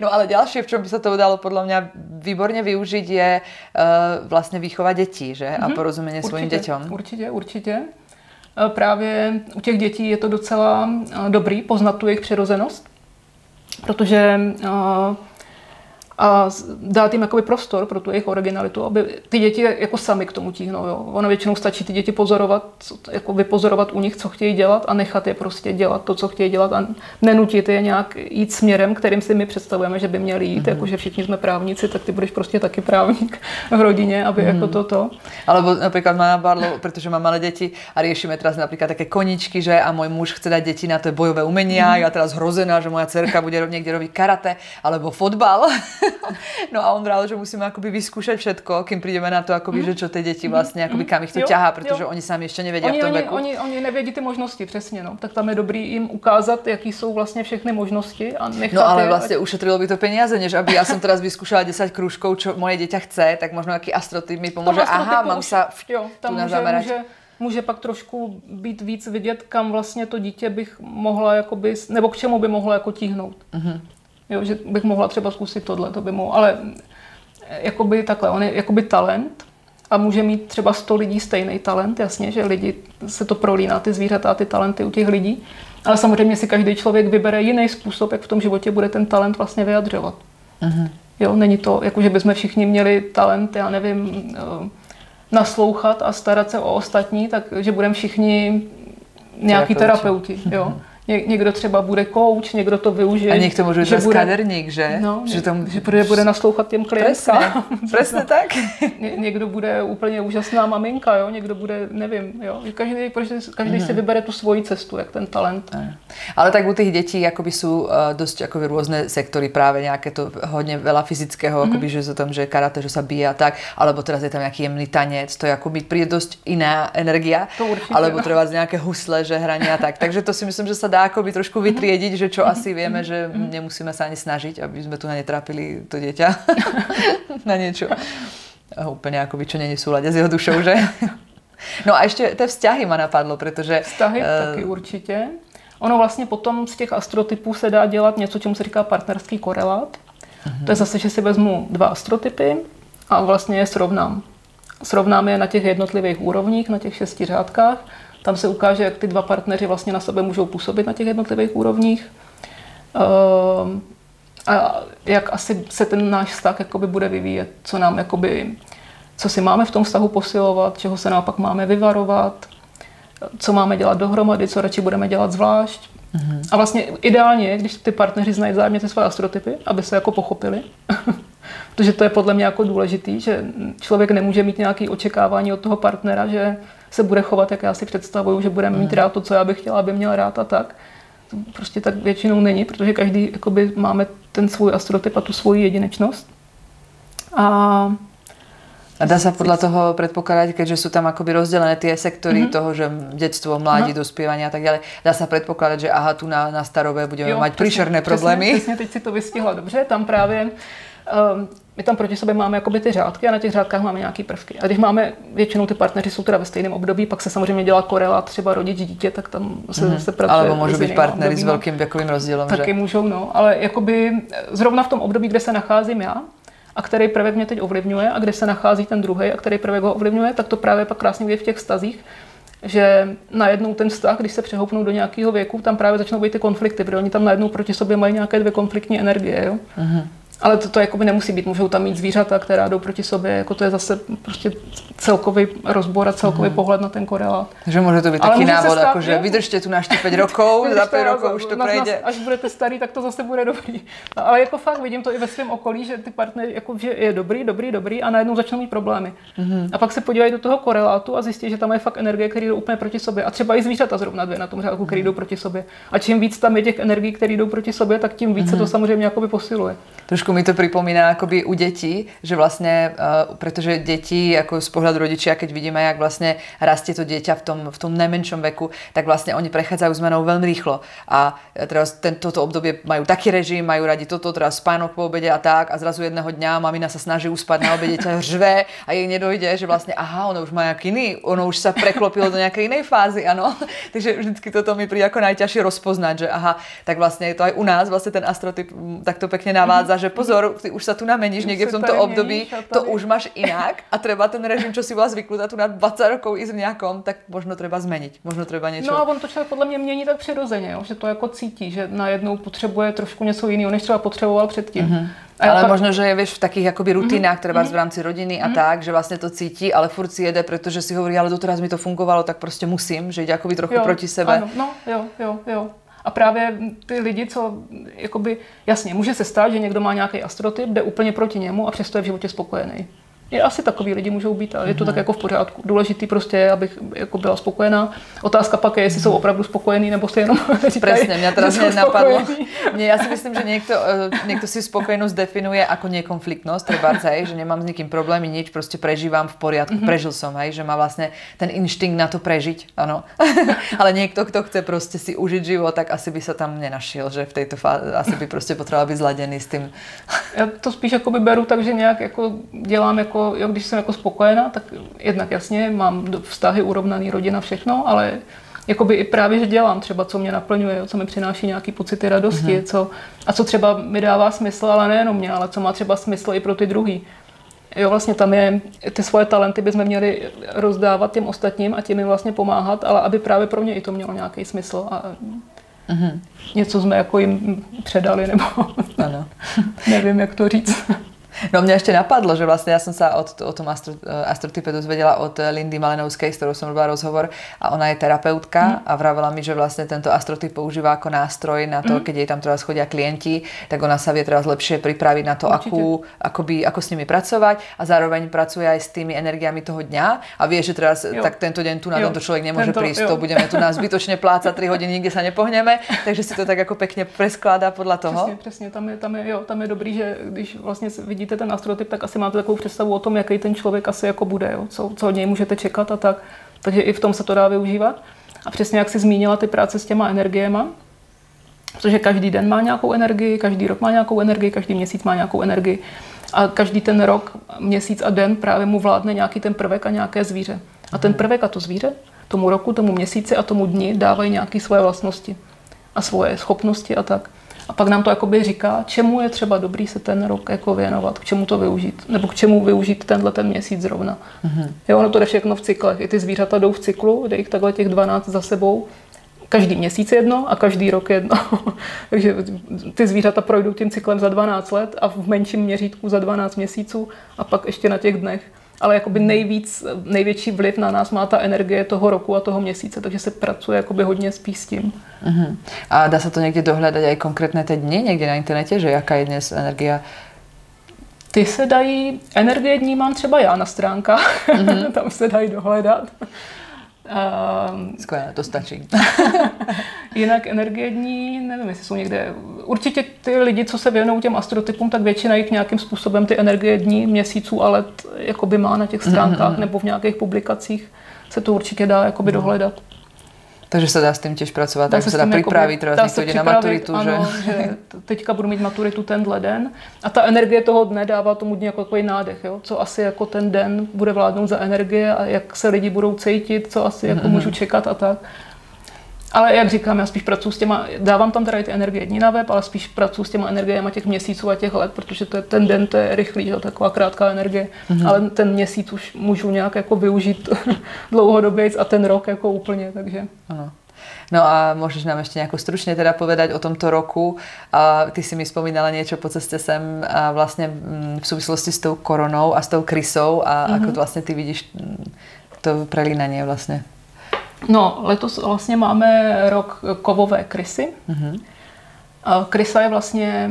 No ale ďalšie, v čom by sa to dalo podľa mňa výborne využiť, je uh, vlastne výchova detí, že? A mhm. určitě, svojim deťom. Určitě, určitě. Eh, právě u těch dětí je to docela eh, dobrý poznat tu jejich přirozenost, protože a dát jim jakoby prostor pro tu jejich originalitu, aby ty děti jako sami k tomu tíhnou. Jo. Ono většinou stačí ty děti pozorovat, jako vypozorovat u nich, co chtějí dělat a nechat je prostě dělat to, co chtějí dělat a nenutit je nějak jít směrem, kterým si my představujeme, že by měli jít, mm-hmm. jako že všichni jsme právníci, tak ty budeš prostě taky právník v rodině, aby mm-hmm. jako toto. Alebo například má napadlo, protože mám malé děti a řešíme teraz například také koničky, že a můj muž chce dát děti na to bojové umění mm-hmm. a já teraz hrozená, že moja dcerka bude někde robiť karate alebo fotbal. no a on bral, že musíme akoby vyskúšať všetko, kým prídeme na to, akoby, mm. že čo ty děti vlastně, akoby, kam ich to jo, ťahá, protože jo. oni sami ještě nevědí oni, v tom oni, veku. Oni, oni nevědí ty možnosti, přesně, no. Tak tam je dobrý jim ukázat, jaký jsou vlastně všechny možnosti a nechat No ale je, vlastně ať... ušetrilo by to peníze, než aby já jsem teraz vyskúšala 10 kružků, čo moje dieťa chce, tak možno jaký astrotyp mi pomůže. Aha, mám se jo, tam tu může, může, může pak trošku být víc vidět, kam vlastně to dítě bych mohla, jakoby, nebo k čemu by mohlo jako tíhnout. Mm-hmm. Jo, že bych mohla třeba zkusit tohle, to by mohlo, ale eh, jakoby takhle, on je jakoby talent a může mít třeba 100 lidí stejný talent, jasně, že lidi se to prolíná, ty zvířata a ty talenty u těch lidí, ale samozřejmě si každý člověk vybere jiný způsob, jak v tom životě bude ten talent vlastně vyjadřovat. Uh-huh. Jo, není to, jako že bychom všichni měli talent, já nevím, eh, naslouchat a starat se o ostatní, takže budeme všichni nějaký terapeuti. terapeuti jo. Ně, někdo třeba bude coach, někdo to využije. A někdo může být kaderník, že? No, že, tam... že bude, bude naslouchat těm klientkám. Přesně, přesně tak. Ně, někdo bude úplně úžasná maminka, jo? někdo bude, nevím, jo? každý, každý mm. si vybere tu svoji cestu, jak ten talent. Ale tak u těch dětí jakoby jsou uh, dost jakoby různé sektory, právě nějaké to hodně veľa fyzického, mm. jakoby, že jsou tam, že karate, že se bíjí a tak, alebo teraz je tam nějaký jemný tanec, to jakoby přijde dost jiná energia, to určitě, alebo třeba nějaké husle, že hraní a tak. Takže to si myslím, že se dá akoby trošku vytriediť, že čo asi vieme, že nemusíme sa ani snažiť, aby sme tu netrápili to dieťa na niečo úplne akoby, čo není v súlade s jeho dušou, že? No a ještě ty vzťahy ma napadlo, protože... Vztahy uh, taky určitě. Ono vlastně potom z těch astrotypů se dá dělat něco, čemu se říká partnerský korelát. Uh-huh. To je zase, že si vezmu dva astrotypy a vlastně je srovnám. Srovnám je na těch jednotlivých úrovních, na těch šesti řádkách tam se ukáže, jak ty dva partneři vlastně na sebe můžou působit na těch jednotlivých úrovních. Ehm, a jak asi se ten náš vztah jakoby bude vyvíjet, co nám jakoby, co si máme v tom vztahu posilovat, čeho se naopak máme vyvarovat, co máme dělat dohromady, co radši budeme dělat zvlášť. Mm-hmm. A vlastně ideálně, když ty partneři znají vzájemně ty své astrotypy, aby se jako pochopili, protože to je podle mě jako důležitý, že člověk nemůže mít nějaké očekávání od toho partnera, že se bude chovat, jak já si představuju, že bude mít hmm. rád to, co já bych chtěla, aby měl rád a tak. To prostě tak většinou není, protože každý jakoby, máme ten svůj astrotyp a tu svoji jedinečnost. A a dá sa podľa toho predpokladať, keďže sú tam akoby rozdelené tie sektory mm-hmm. toho, že detstvo, mládí, no. dospievanie a tak ďalej, dá sa predpokladať, že aha, tu na, na starové budeme jo, mať príšerné problémy. Přesně, teď si to vystihla dobře, tam právě um, my tam proti sobě máme jakoby ty řádky a na těch řádkách máme nějaké prvky. A když máme, většinou ty partneři jsou teda ve stejném období, pak se samozřejmě dělá korelát třeba rodič dítě, tak tam se, mm-hmm. se pracuje. Ale můžou být partnery s velkým věkovým rozdílem. Taky že? můžou, no. Ale jakoby zrovna v tom období, kde se nacházím já, a který prvek mě teď ovlivňuje a kde se nachází ten druhý a který prvek ho ovlivňuje, tak to právě pak krásně vidět v těch stazích, že najednou ten vztah, když se přehoupnou do nějakého věku, tam právě začnou být ty konflikty, protože oni tam najednou proti sobě mají nějaké dvě konfliktní energie. Jo? Uh-huh. Ale to, to jakoby nemusí být, můžou tam mít zvířata, která jdou proti sobě, jako to je zase prostě celkový rozbor a celkový hmm. pohled na ten korelát. Takže může to být taky návod, jako že vydržte tu na 5 rokov, za 5 rokov už to projde. Až budete starý, tak to zase bude dobrý. No, ale jako fakt vidím to i ve svém okolí, že ty partnery jako, že je dobrý, dobrý, dobrý a najednou začnou mít problémy. Hmm. A pak se podívají do toho korelátu a zjistí, že tam je fakt energie, které jdou úplně proti sobě. A třeba i zvířata zrovna dvě na tom řádku, které jdou proti sobě. A čím víc tam je těch energií, které jdou proti sobě, tak tím více hmm. to samozřejmě posiluje. Trošku mi to připomíná akoby u detí, že vlastne, uh, pretože deti, ako z pohľadu rodičia, keď vidíme, jak vlastne rastie to dieťa v tom, v tom najmenšom veku, tak vlastne oni prechádzajú zmenou veľmi rýchlo. A teraz ten, toto obdobie majú taký režim, majú radi toto, teraz spánok po obede a tak a zrazu jedného dňa mamina sa snaží uspať na obede, ťa řve a jej nedojde, že vlastne aha, ono už má nejaký iný, ono už sa preklopilo do nejakej inej fázy, ano. Takže vždycky toto mi príde ako najťažšie rozpoznať, že aha, tak vlastne je to aj u nás, vlastne ten astrotyp takto pekne navádza, že pozor, ty už sa tu nameníš někde v tomto období, to už máš inak a treba ten režim, čo si byla zvyknutá tu na 20 rokov i s nějakom, tak možno treba zmeniť, možno treba něco. No a on to člověk podle mě mění tak přirozeně, jo, že to jako cítí, že najednou potřebuje trošku něco jiného, než třeba potřeboval předtím. Mm-hmm. A ale pak... možno, že je vieš v takých akoby rutinách, mm-hmm. v rámci rodiny a mm-hmm. tak, že vlastně to cítí, ale furt si jede, protože si hovorí, ale doteraz mi to fungovalo, tak prostě musím, že jde akoby trochu jo, proti sebe. Ano, no, jo, jo, jo. A právě ty lidi, co, jakoby, jasně, může se stát, že někdo má nějaký astrotyp, jde úplně proti němu a přesto je v životě spokojený je asi takový lidi můžou být a je to mm. tak jako v pořádku. Důležitý prostě je, abych jako byla spokojená. Otázka pak je, jestli jsou opravdu spokojení, nebo si jenom říkají, Presne, mě teda mě napadlo. Mě, já si myslím, že někdo, eh, někdo si spokojenost definuje jako nekonfliktnost, třeba že nemám s nikým problémy, nič, prostě prežívám v poriadku, mm-hmm. prežil som, hej, že má vlastně ten instinkt na to prežiť, ano. Ale někdo, kdo chce prostě si užít život, tak asi by se tam nenašel, že v této fázi asi by prostě potřeboval být zladěný s tím. Já to spíš jako by beru tak, že nějak jako dělám jako jako, jo, když jsem jako spokojená, tak jednak jasně mám vztahy urovnaný, rodina, všechno, ale jakoby i právě, že dělám třeba, co mě naplňuje, co mi přináší nějaký pocity radosti, mm-hmm. co, a co třeba mi dává smysl, ale nejenom mě, ale co má třeba smysl i pro ty druhý. Jo, vlastně tam je, ty svoje talenty bychom měli rozdávat těm ostatním a těm jim vlastně pomáhat, ale aby právě pro mě i to mělo nějaký smysl a mm-hmm. něco jsme jako jim předali, nebo ano. nevím, jak to říct. No mňa ešte napadlo, že vlastne ja som sa od, o tom astro, eh, astrotype dozvedela od Lindy Malenovskej, s ktorou som robila rozhovor a ona je terapeutka mm. a vravela mi, že vlastne tento astrotyp používa ako nástroj na to, mm. keď jej tam teraz chodia klienti, tak ona sa vie teraz lepšie pripraviť na to, akú, akoby, ako s nimi pracovať a zároveň pracuje aj s tými energiami toho dňa a vie, že teraz jo. tak tento deň tu na jo. tento človek nemôže tento, prísť, jo. to budeme tu nás zbytočne plácať 3 hodiny, nikde sa nepohneme, takže si to tak ako pekne preskládá podľa toho. Přesně, přesně, tam je, tam je, jo, tam je dobrý, že když vlastně vidí vidíte ten astrotyp, tak asi máte takovou představu o tom, jaký ten člověk asi jako bude, jo? Co, co od něj můžete čekat a tak. Takže i v tom se to dá využívat. A přesně jak si zmínila ty práce s těma energiema, protože každý den má nějakou energii, každý rok má nějakou energii, každý měsíc má nějakou energii a každý ten rok, měsíc a den právě mu vládne nějaký ten prvek a nějaké zvíře. A ten prvek a to zvíře tomu roku, tomu měsíci a tomu dni dávají nějaké svoje vlastnosti a svoje schopnosti a tak. A pak nám to jakoby říká, čemu je třeba dobrý se ten rok jako věnovat, k čemu to využít, nebo k čemu využít tenhle ten měsíc zrovna. Mm-hmm. Jo, ono to jde všechno v cyklech. I ty zvířata jdou v cyklu, jde jich takhle těch 12 za sebou, každý měsíc jedno a každý rok jedno. Takže ty zvířata projdou tím cyklem za 12 let a v menším měřítku za 12 měsíců a pak ještě na těch dnech ale jakoby nejvíc, největší vliv na nás má ta energie toho roku a toho měsíce, takže se pracuje jakoby hodně spíš s tím. Uh-huh. A dá se to někde dohledat i konkrétně ty dny někde na internetě, že jaká je dnes energie? Ty se dají, energie dní mám třeba já na stránkách, uh-huh. tam se dají dohledat. Uh, Skvěle, to stačí. jinak energie dní, nevím, jestli jsou někde. Určitě ty lidi, co se věnují těm astrotypům, tak většina jich nějakým způsobem ty energie dní, měsíců a let jakoby má na těch stránkách mm-hmm. nebo v nějakých publikacích se to určitě dá jakoby mm. dohledat. Takže se dá s tím těž pracovat, tak se dá připravit, třeba jde na maturitu. Ano, že... že teďka budu mít maturitu tenhle den a ta energie toho dne dává tomu dní jako takový nádech, jo? co asi jako ten den bude vládnout za energie a jak se lidi budou cítit, co asi jako mm-hmm. můžu čekat a tak. Ale jak říkám, já spíš pracuji s těma, dávám tam teda ty energie dní na web, ale spíš pracuji s těma energiemi těch měsíců a těch let, protože to je, ten den to je rychlý, že taková krátká energie, mm-hmm. ale ten měsíc už můžu nějak jako využít dlouhodobě a ten rok jako úplně, takže. Ano. No a můžeš nám ještě nějakou stručně teda povedať o tomto roku. A ty si mi vzpomínala něco po cestě sem a vlastně mm, v souvislosti s tou koronou a s tou krysou a mm-hmm. ako to vlastně ty vidíš mm, to prelínanie vlastně. No, letos vlastně máme rok kovové krysy. Mm-hmm. Krysa je vlastně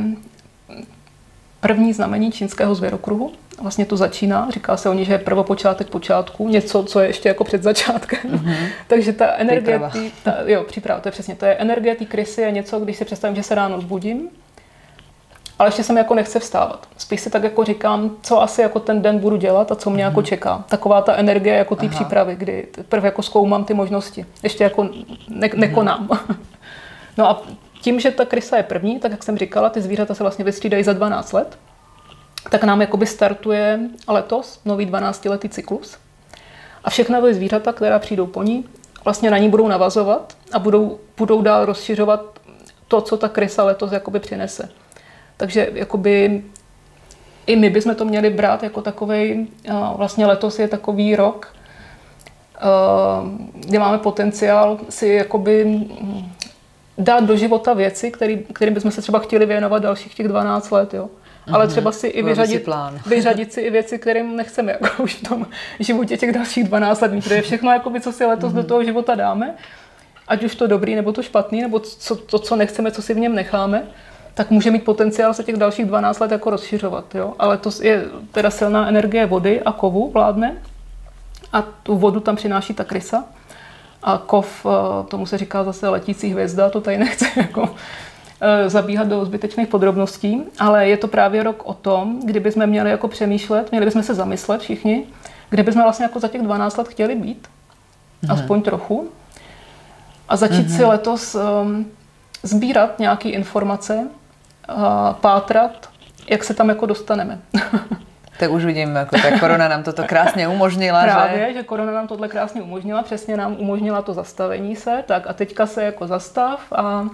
první znamení čínského zvěrokruhu. Vlastně to začíná, říká se o ní, že je prvopočátek počátku, něco, co je ještě jako před začátkem. Mm-hmm. Takže ta energie, tý, ta, jo, příprava, to je přesně, to je energie té krysy je něco, když si představím, že se ráno zbudím, ale ještě se mi jako nechce vstávat. Spíš si tak jako říkám, co asi jako ten den budu dělat a co mě mm-hmm. jako mhm. čeká. Taková ta energie jako té přípravy, kdy prvé jako zkoumám ty možnosti. Ještě jako ne- mhm. nekonám. Mm-hmm. no a tím, že ta krysa je první, tak jak jsem říkala, ty zvířata se vlastně vystřídají za 12 let, tak nám jakoby startuje letos nový 12-letý cyklus. A všechna ty zvířata, která přijdou po ní, vlastně na ní budou navazovat a budou, budou dál rozšiřovat to, co ta krysa letos jakoby přinese. Takže jakoby i my bychom to měli brát jako takový, vlastně letos je takový rok, kde máme potenciál si jakoby mm, dát do života věci, který, kterým bychom se třeba chtěli věnovat dalších těch 12 let. Jo. Ale mhm. třeba si i vyřadit, plán. vyřadit si i věci, kterým nechceme jako už v tom životě těch dalších 12 let, protože všechno, jakoby, co si letos do mhm. toho života dáme, ať už to dobrý nebo to špatný, nebo co, to, co nechceme, co si v něm necháme, tak může mít potenciál se těch dalších 12 let jako rozšiřovat. Jo? Ale to je teda silná energie vody a kovu vládne a tu vodu tam přináší ta krysa. A kov, eh, tomu se říká zase letící hvězda, to tady nechce jako eh, zabíhat do zbytečných podrobností, ale je to právě rok o tom, kdyby jsme měli jako přemýšlet, měli bychom se zamyslet všichni, kde bychom vlastně jako za těch 12 let chtěli být, mm-hmm. aspoň trochu, a začít mm-hmm. si letos um, sbírat nějaké informace, pátrat, jak se tam jako dostaneme. Tak už vidím, jako ta korona nám toto krásně umožnila. Právě, že? že korona nám tohle krásně umožnila, přesně nám umožnila to zastavení se, tak a teďka se jako zastav a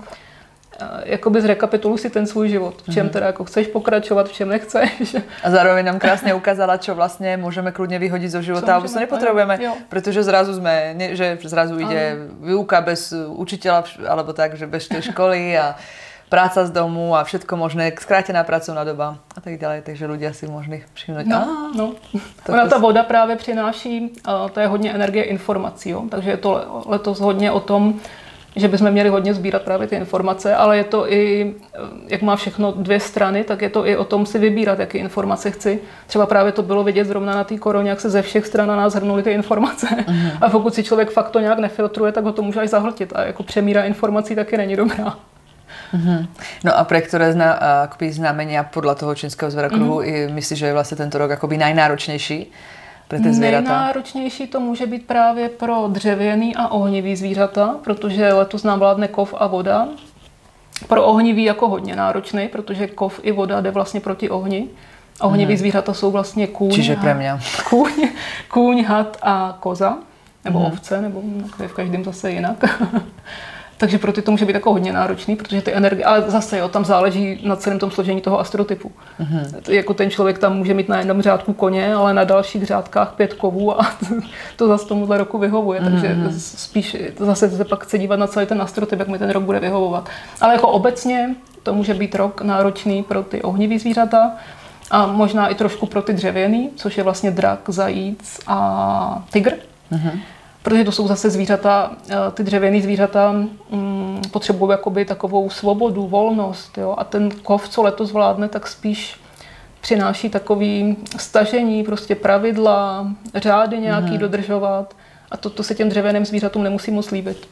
jakoby zrekapituluj si ten svůj život, v čem mhm. teda jako chceš pokračovat, v čem nechceš. A zároveň nám krásně ukázala, čo vlastně můžeme kludně vyhodit zo života, alebo se nepotřebujeme, protože zrazu jsme, že zrazu jde výuka bez učitela, alebo tak, že bez té školy a práca z domu a všetko možné, zkrátená pracovná doba a tak dále, takže ľudia si mohli všimnout. No, no. Ona ta voda právě přináší, to je hodně energie informací, jo? takže je to letos hodně o tom, že bychom měli hodně sbírat právě ty informace, ale je to i, jak má všechno dvě strany, tak je to i o tom si vybírat, jaké informace chci. Třeba právě to bylo vidět zrovna na té koroně, jak se ze všech stran na nás hrnuly ty informace. Uh-huh. A pokud si člověk fakt to nějak nefiltruje, tak ho to může až zahltit. A jako přemíra informací taky není dobrá. Mm-hmm. No a pre ktoré zna, akoby znamenia podľa toho čínskeho zverakruhu mm-hmm. myslíš, že je vlastně tento rok akoby najnáročnější pro ty zvířata? Nejnáročnější to může být právě pro dřevěný a ohnivý zvířata, protože letos nám vládne kov a voda. Pro ohnivý jako hodně náročný, protože kov i voda jde vlastně proti ohni. Ohnivý mm. zvířata jsou vlastně kůň, Čiže pre mě. Kůň, kůň, had a koza, nebo mm. ovce, nebo v každém zase jinak. Takže pro ty to může být jako hodně náročný, protože ty energie, ale zase jo, tam záleží na celém tom složení toho astrotypu. Mm-hmm. Jako ten člověk tam může mít na jednom řádku koně, ale na dalších řádkách pět kovů a to zase tomuhle roku vyhovuje. Mm-hmm. Takže spíš zase se pak chce dívat na celý ten astrotyp, jak mi ten rok bude vyhovovat. Ale jako obecně to může být rok náročný pro ty ohnivý zvířata a možná i trošku pro ty dřevěný, což je vlastně drak, zajíc a tygr. Mm-hmm protože to jsou zase zvířata, eh, ty dřevěné zvířata mm, potřebují jakoby takovou svobodu, volnost. Jo? A ten kov, co letos vládne, tak spíš přináší takový stažení, prostě pravidla, řády nějaký mm. dodržovat A to, to se těm dřevěným zvířatům nemusí moc líbit.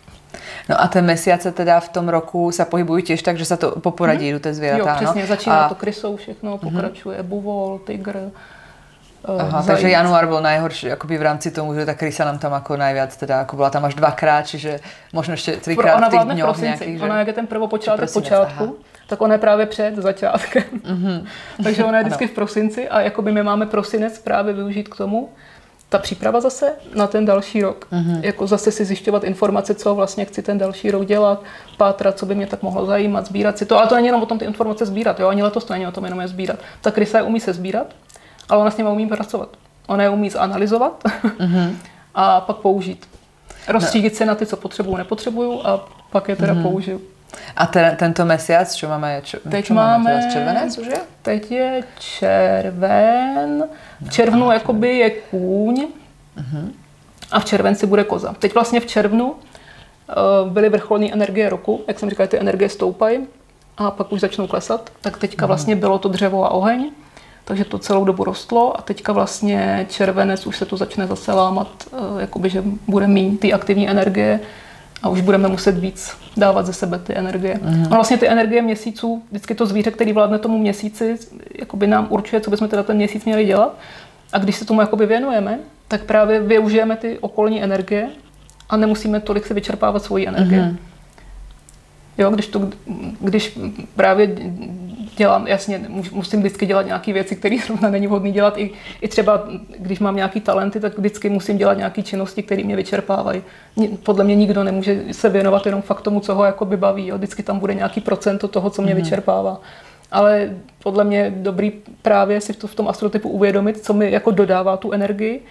No a ten mesiace teda v tom roku se pohybují těž tak, že se to poporadí mm-hmm. do té zvěrata, Jo, přesně, no? začíná a... to krysou všechno, mhm. pokračuje mm-hmm. buvol, tygr, eh, Aha, takže január byl nejhorší jakoby v rámci tomu, že ta krysa nám tam jako najviac, teda jako byla tam až dvakrát, čiže možno ještě třikrát v těch dňoch nějakých. Že... Ona jak je ten prvopočátek počátku, aha. tak ona je právě před začátkem. Mm-hmm. takže ona je vždycky v prosinci a jakoby my máme prosinec právě využít k tomu, ta příprava zase na ten další rok. Mm-hmm. Jako zase si zjišťovat informace, co vlastně chci ten další rok dělat, pátrat, co by mě tak mohlo zajímat, sbírat si to. Ale to není jenom o tom ty informace sbírat, jo, ani letos to není o tom jenom je sbírat. Ta krysa je umí se sbírat, ale ona s nimi umí pracovat. Ona je umí zanalizovat mm-hmm. a pak použít. Rozstřídit no. se na ty, co potřebuju, nepotřebuju a pak je teda mm-hmm. použiju. A ten, tento mesiac, co máme? Čo, teď čo máme, máme červenec už je? Teď je červen. V červnu no, jakoby je kůň uh-huh. a v červenci bude koza. Teď vlastně v červnu uh, byly vrcholné energie roku, jak jsem říkal, ty energie stoupají a pak už začnou klesat. Tak teďka uh-huh. vlastně bylo to dřevo a oheň, takže to celou dobu rostlo a teďka vlastně červenec už se to začne zase lámat, uh, jakoby, že bude mít ty aktivní energie a už budeme muset víc dávat ze sebe ty energie. Mm. A vlastně ty energie měsíců, vždycky to zvíře, který vládne tomu měsíci, jakoby nám určuje, co bychom teda ten měsíc měli dělat. A když se tomu jakoby věnujeme, tak právě využijeme ty okolní energie a nemusíme tolik se vyčerpávat svoji energie. Mm. Jo, když, to, když právě dělám, jasně, musím vždycky dělat nějaké věci, které zrovna není vhodné dělat. I, I třeba, když mám nějaký talenty, tak vždycky musím dělat nějaké činnosti, které mě vyčerpávají. Podle mě nikdo nemůže se věnovat jenom fakt tomu, co ho jako by baví. Jo. Vždycky tam bude nějaký procento toho, co mě mm. vyčerpává. Ale podle mě je dobrý právě si to v tom astrotypu uvědomit, co mi jako dodává tu energii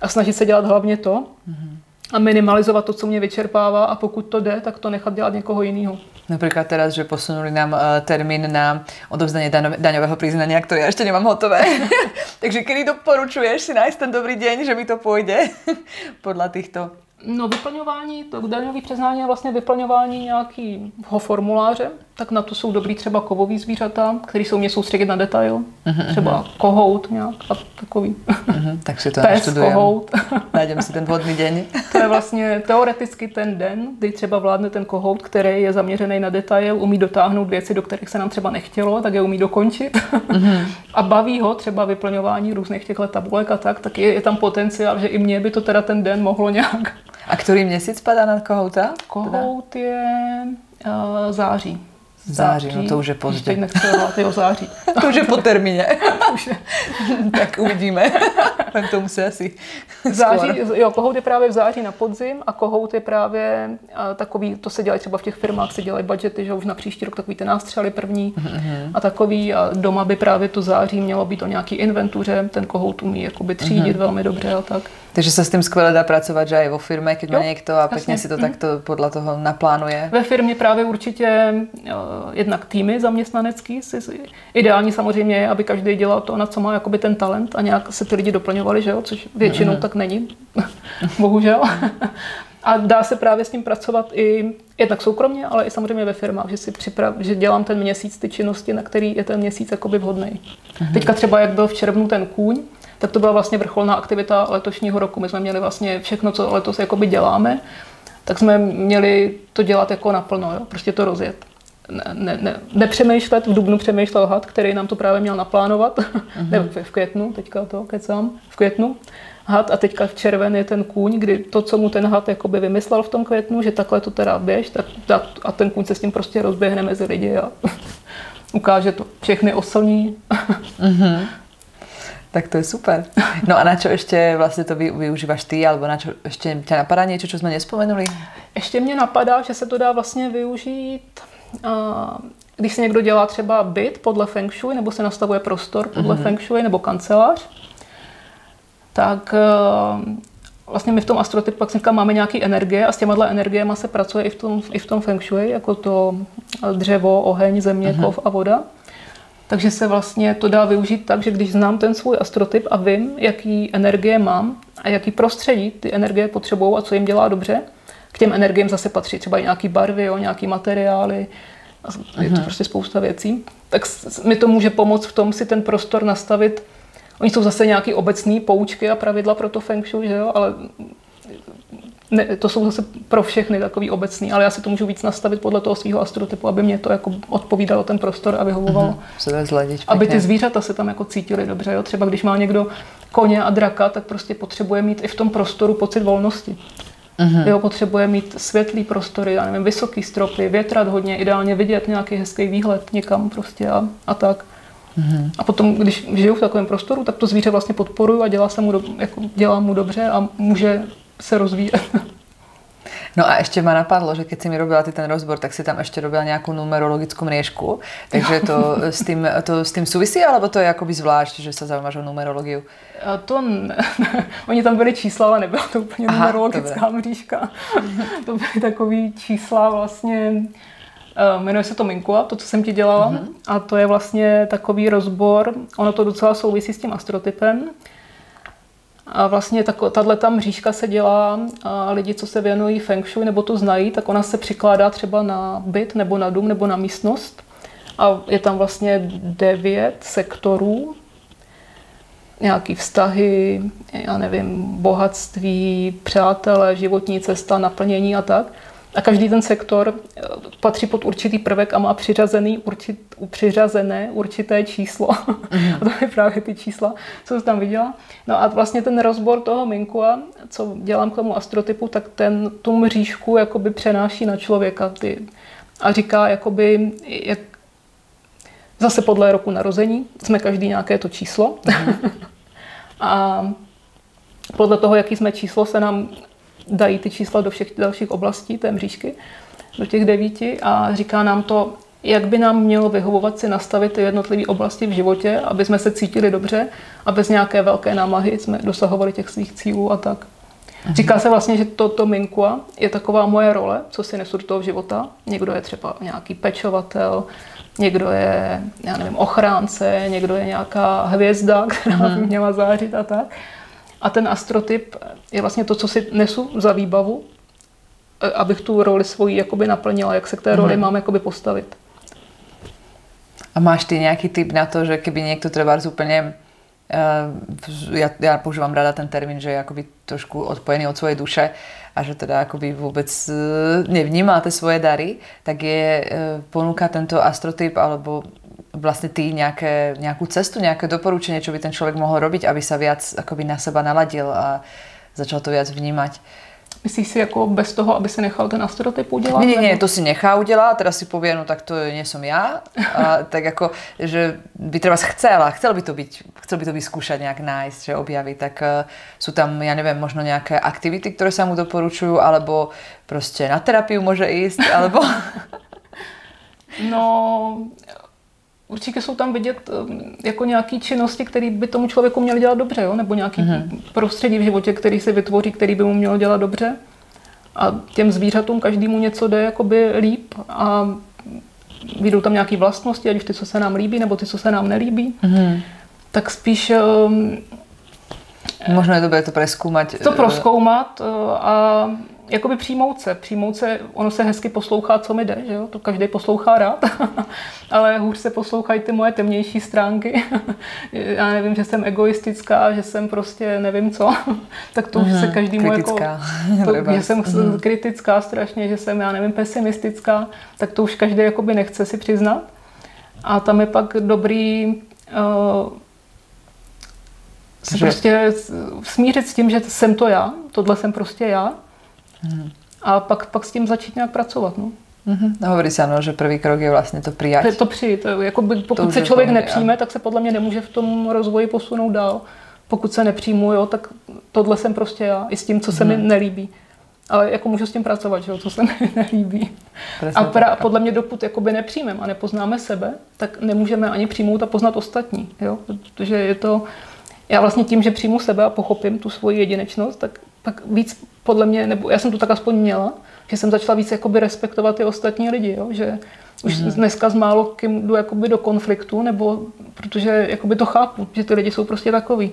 a snažit se dělat hlavně to, mm a minimalizovat to, co mě vyčerpává a pokud to jde, tak to nechat dělat někoho jiného. Například teraz, že posunuli nám uh, termín na odovzdanie daňového přiznání, které já ještě nemám hotové. Takže kdy doporučuješ si najít ten dobrý den, že mi to půjde podle těchto No vyplňování, to daňové přiznání je vlastně vyplňování nějakého formuláře, tak na to jsou dobrý třeba kovový zvířata, které jsou mě soustředit na detail, uh-huh, třeba kohout nějak a takový. Uh-huh, tak si to Pes, kohout. Najdeme si ten vhodný den. to je vlastně teoreticky ten den, kdy třeba vládne ten kohout, který je zaměřený na detail, umí dotáhnout věci, do kterých se nám třeba nechtělo, tak je umí dokončit. Uh-huh. a baví ho třeba vyplňování různých těchto tabulek a tak, tak je, je tam potenciál, že i mě by to teda ten den mohlo nějak a který měsíc padá na kohouta? Kohout teda? je uh, září. Září, září, no to už je pozdě. Teď nechci hlát, jo, září. to už je po termíně. tak uvidíme. tak to musí asi září, jo, kohout je právě v září na podzim a kohout je právě a, takový, to se dělají třeba v těch firmách, se dělají budgety, že už na příští rok takový ty nástřely první mm-hmm. a takový a doma by právě to září mělo být o nějaký inventuře, ten kohout umí jakoby třídit mm-hmm. velmi dobře a tak. Takže se s tím skvěle dá pracovat, že i vo firmě, když má někdo a pěkně si to mm. takto podle toho naplánuje. Ve firmě právě určitě uh, jednak týmy zaměstnanecký, si, ideální samozřejmě je, aby každý dělal to, na co má jakoby ten talent a nějak se ty lidi doplňovali, že jo, což většinou mm. tak není, bohužel. A dá se právě s tím pracovat i jednak soukromně, ale i samozřejmě ve firmách, že si připrav, že dělám ten měsíc ty činnosti, na který je ten měsíc jakoby vhodný. Mm-hmm. Teďka třeba, jak byl v červnu ten kůň, tak to byla vlastně vrcholná aktivita letošního roku. My jsme měli vlastně všechno, co letos jakoby děláme, tak jsme měli to dělat jako naplno, jo? prostě to rozjet. Ne, ne, ne, nepřemýšlet, v Dubnu přemýšlel had, který nám to právě měl naplánovat, uh-huh. ne, v, květnu, teďka to kecám, v květnu, had a teďka v červen je ten kůň, kdy to, co mu ten had jakoby vymyslel v tom květnu, že takhle to teda běž, tak, a ten kůň se s tím prostě rozběhne mezi lidi a ukáže to všechny oslní. uh-huh. Tak to je super. No a na čo ještě vlastně to vy, využíváš ty, alebo na čo ještě tě napadá něco, co jsme nespomenuli? Ještě mě napadá, že se to dá vlastně využít, když se někdo dělá třeba byt podle Feng Shui, nebo se nastavuje prostor podle mm-hmm. Feng Shui, nebo kancelář, tak vlastně my v tom astrotypu pak máme nějaké energie a s těma energiemi se pracuje i v tom, i v tom Feng Shui, jako to dřevo, oheň, země, mm-hmm. kov a voda. Takže se vlastně to dá využít tak, že když znám ten svůj astrotyp a vím, jaký energie mám a jaký prostředí ty energie potřebují a co jim dělá dobře, k těm energiím zase patří třeba i nějaký barvy, jo, nějaký materiály, je to mhm. prostě spousta věcí, tak mi to může pomoct v tom si ten prostor nastavit. Oni jsou zase nějaký obecný poučky a pravidla pro to feng shui, že jo, ale ne, to jsou zase pro všechny takový obecný, ale já si to můžu víc nastavit podle toho svého astrotypu, aby mě to jako odpovídalo ten prostor a vyhovovalo. Mm-hmm. aby ty zvířata se tam jako cítily dobře. Jo? Třeba když má někdo koně a draka, tak prostě potřebuje mít i v tom prostoru pocit volnosti. Mm-hmm. Jo, potřebuje mít světlý prostory, já nevím, vysoký stropy, větrat hodně, ideálně vidět nějaký hezký výhled někam prostě a, a tak. Mm-hmm. A potom, když žiju v takovém prostoru, tak to zvíře vlastně podporuju a dělá, se mu, do, jako, dělá mu dobře a může se rozvíjet. No a ještě ma napadlo, že keď si mi robila ty ten rozbor, tak si tam ještě robila nějakou numerologickou mriežku. Takže to s, tým, to s tým souvisí, alebo to je jakoby zvlášť, že se zaujímaš o numerologii? To ne. Oni tam byly čísla, ale nebyla to úplně Aha, numerologická dobré. mřížka. to byly takový čísla vlastně Uh, jmenuje se to Minkua, to, co jsem ti dělala. Uh-huh. A to je vlastně takový rozbor, ono to docela souvisí s tím astrotypem. A vlastně tahle ta mřížka se dělá a lidi, co se věnují feng shui nebo to znají, tak ona se přikládá třeba na byt nebo na dům nebo na místnost. A je tam vlastně devět sektorů, nějaký vztahy, já nevím, bohatství, přátelé, životní cesta, naplnění a tak. A každý ten sektor eh, patří pod určitý prvek a má přiřazený, určit, přiřazené určité číslo. Mm. a to je právě ty čísla, co jsem tam viděla. No a vlastně ten rozbor toho Minkua, co dělám k tomu astrotypu, tak ten tu mřížku jakoby přenáší na člověka. Ty, a říká, jakoby, jak, zase podle roku narození, jsme každý nějaké to číslo. Mm. a podle toho, jaký jsme číslo, se nám dají ty čísla do všech dalších oblastí té mřížky, do těch devíti a říká nám to, jak by nám mělo vyhovovat si nastavit ty jednotlivé oblasti v životě, aby jsme se cítili dobře a bez nějaké velké námahy jsme dosahovali těch svých cílů a tak. Říká se vlastně, že toto minkua je taková moje role, co si nesu do toho života. Někdo je třeba nějaký pečovatel, někdo je, já nevím, ochránce, někdo je nějaká hvězda, která by mhm. měla zářit a tak. A ten astrotyp je vlastně to, co si nesu za výbavu, e, abych tu roli svoji jakoby naplnila, jak se k té roli mm. mám jakoby postavit. A máš ty nějaký tip na to, že kdyby někdo třeba úplně uh, ja, ja používam rada ten termín, že je akoby trošku odpojený od svojej duše a že teda akoby vůbec uh, nevnímá ty svoje dary, tak je uh, ponúka tento astrotyp alebo vlastne ty nejaké, nejakú cestu, nejaké doporučenie, čo by ten človek mohol robiť, aby sa viac akoby na seba naladil a začal to viac vnímať. Myslíš si jako bez toho, aby se nechal ten astrotyp udělat? Ne, ne, ne, to si nechá udělat, teda si povie, no tak to nie som ja. A, tak jako, že by třeba chcel a chcel by to byť, chcel by to vyskúšať nejak nájsť, že objaví, tak uh, sú tam, ja neviem, možno nejaké aktivity, ktoré sa mu doporučujú, alebo prostě na terapiu môže ísť, alebo... no, určitě jsou tam vidět um, jako nějaké činnosti, které by tomu člověku měly dělat dobře, jo? nebo nějaký mm-hmm. prostředí v životě, který se vytvoří, který by mu mělo dělat dobře. A těm zvířatům každému něco jde jakoby líp a vyjdou tam nějaké vlastnosti, ať už ty, co se nám líbí, nebo ty, co se nám nelíbí. Mm-hmm. Tak spíš um, Možná je dobré to preskoumat. To proskoumat uh, a jakoby přijmout se. Přijmout se, ono se hezky poslouchá, co mi jde, že jo? to každý poslouchá rád, ale hůř se poslouchají ty moje temnější stránky. Já nevím, že jsem egoistická, že jsem prostě nevím co, tak to už mm, se každý mu jako... To, že jsem mm. kritická strašně, že jsem, já nevím, pesimistická, tak to už každý jakoby nechce si přiznat. A tam je pak dobrý uh, se že... prostě smířit s tím, že jsem to já, tohle jsem prostě já a pak, pak s tím začít nějak pracovat. No. Mm-hmm. Hovorí se ano, že první krok je vlastně to přijat. To přijít. Jako by, pokud to se člověk nepřijme, a... tak se podle mě nemůže v tom rozvoji posunout dál. Pokud se nepřijmu, jo, tak tohle jsem prostě já. I s tím, co se mm-hmm. mi mhm. nelíbí. Ale jako můžu s tím pracovat, že jo, co se mi nelíbí. Presně a pra, podle mě, dokud jakoby nepřijmeme a nepoznáme sebe, tak nemůžeme ani přijmout a poznat ostatní. Jo? Protože je to, já vlastně tím, že přijmu sebe a pochopím tu svoji jedinečnost, tak, tak víc podle mě, nebo já jsem to tak aspoň měla, že jsem začala víc jakoby respektovat ty ostatní lidi, jo? že už mm. dneska s málo kým jdu jakoby do konfliktu, nebo protože jakoby to chápu, že ty lidi jsou prostě takový.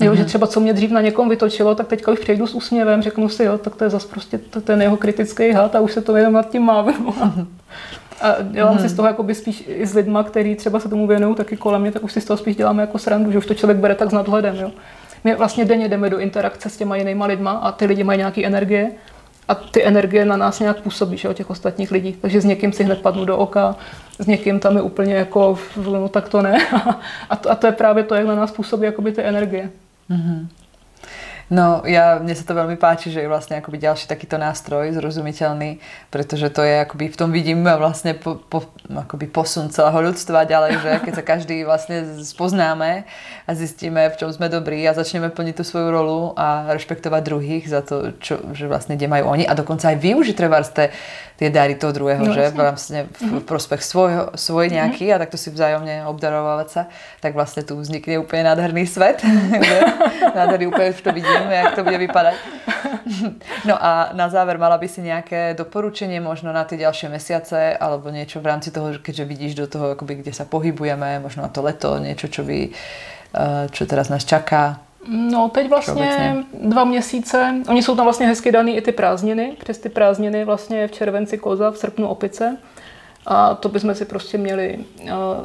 Jo, mm. že mhm. třeba co mě dřív na někom vytočilo, tak teďka už přejdu s úsměvem, řeknu si, jo, tak to je zase prostě to, ten jeho kritický had a už se to jenom nad tím mávnu. A dělám mm. si z toho jakoby spíš i s lidma, který třeba se tomu věnují taky kolem mě, tak už si z toho spíš děláme jako srandu, že už to člověk bere tak s nadhledem. Jo. My vlastně denně jdeme do interakce s těma jinýma lidma a ty lidi mají nějaké energie a ty energie na nás nějak působí, že, o těch ostatních lidí. Takže s někým si hned padnu do oka, s někým tam je úplně jako, no tak to ne. A to, a to je právě to, jak na nás působí jakoby ty energie. Mm-hmm. No, ja, mne sa to veľmi páči, že je vlastne akoby ďalší takýto nástroj zrozumiteľný, pretože to je akoby v tom vidím vlastne po, po, akoby posun celého ľudstva ďalej, že keď sa každý vlastne spoznáme a zistíme, v čom sme dobrí a začneme plniť tú svoju rolu a rešpektovať druhých za to, čo, že vlastne kde majú oni. A dokonca aj využiť treba tie, tie dary toho druhého, no, že vlastne v, prospech svoj, svoj nejaký a takto si vzájomne obdarovávať sa, tak vlastne tu vznikne úplne nádherný svet. nádherný úplne už to vidím neviem, jak to bude vypadať. No a na záver mala by si nejaké doporučenie možno na tie ďalšie mesiace alebo niečo v rámci toho, keďže vidíš do toho, akoby, kde sa pohybujeme, možno na to leto, niečo, čo, by, eh, čo teraz nás čaká. No teď vlastně Všeobecně. dva měsíce, oni jsou tam vlastně hezky daný i ty prázdniny, přes ty prázdniny vlastně v červenci koza, v srpnu opice. A to bychom si prostě měli.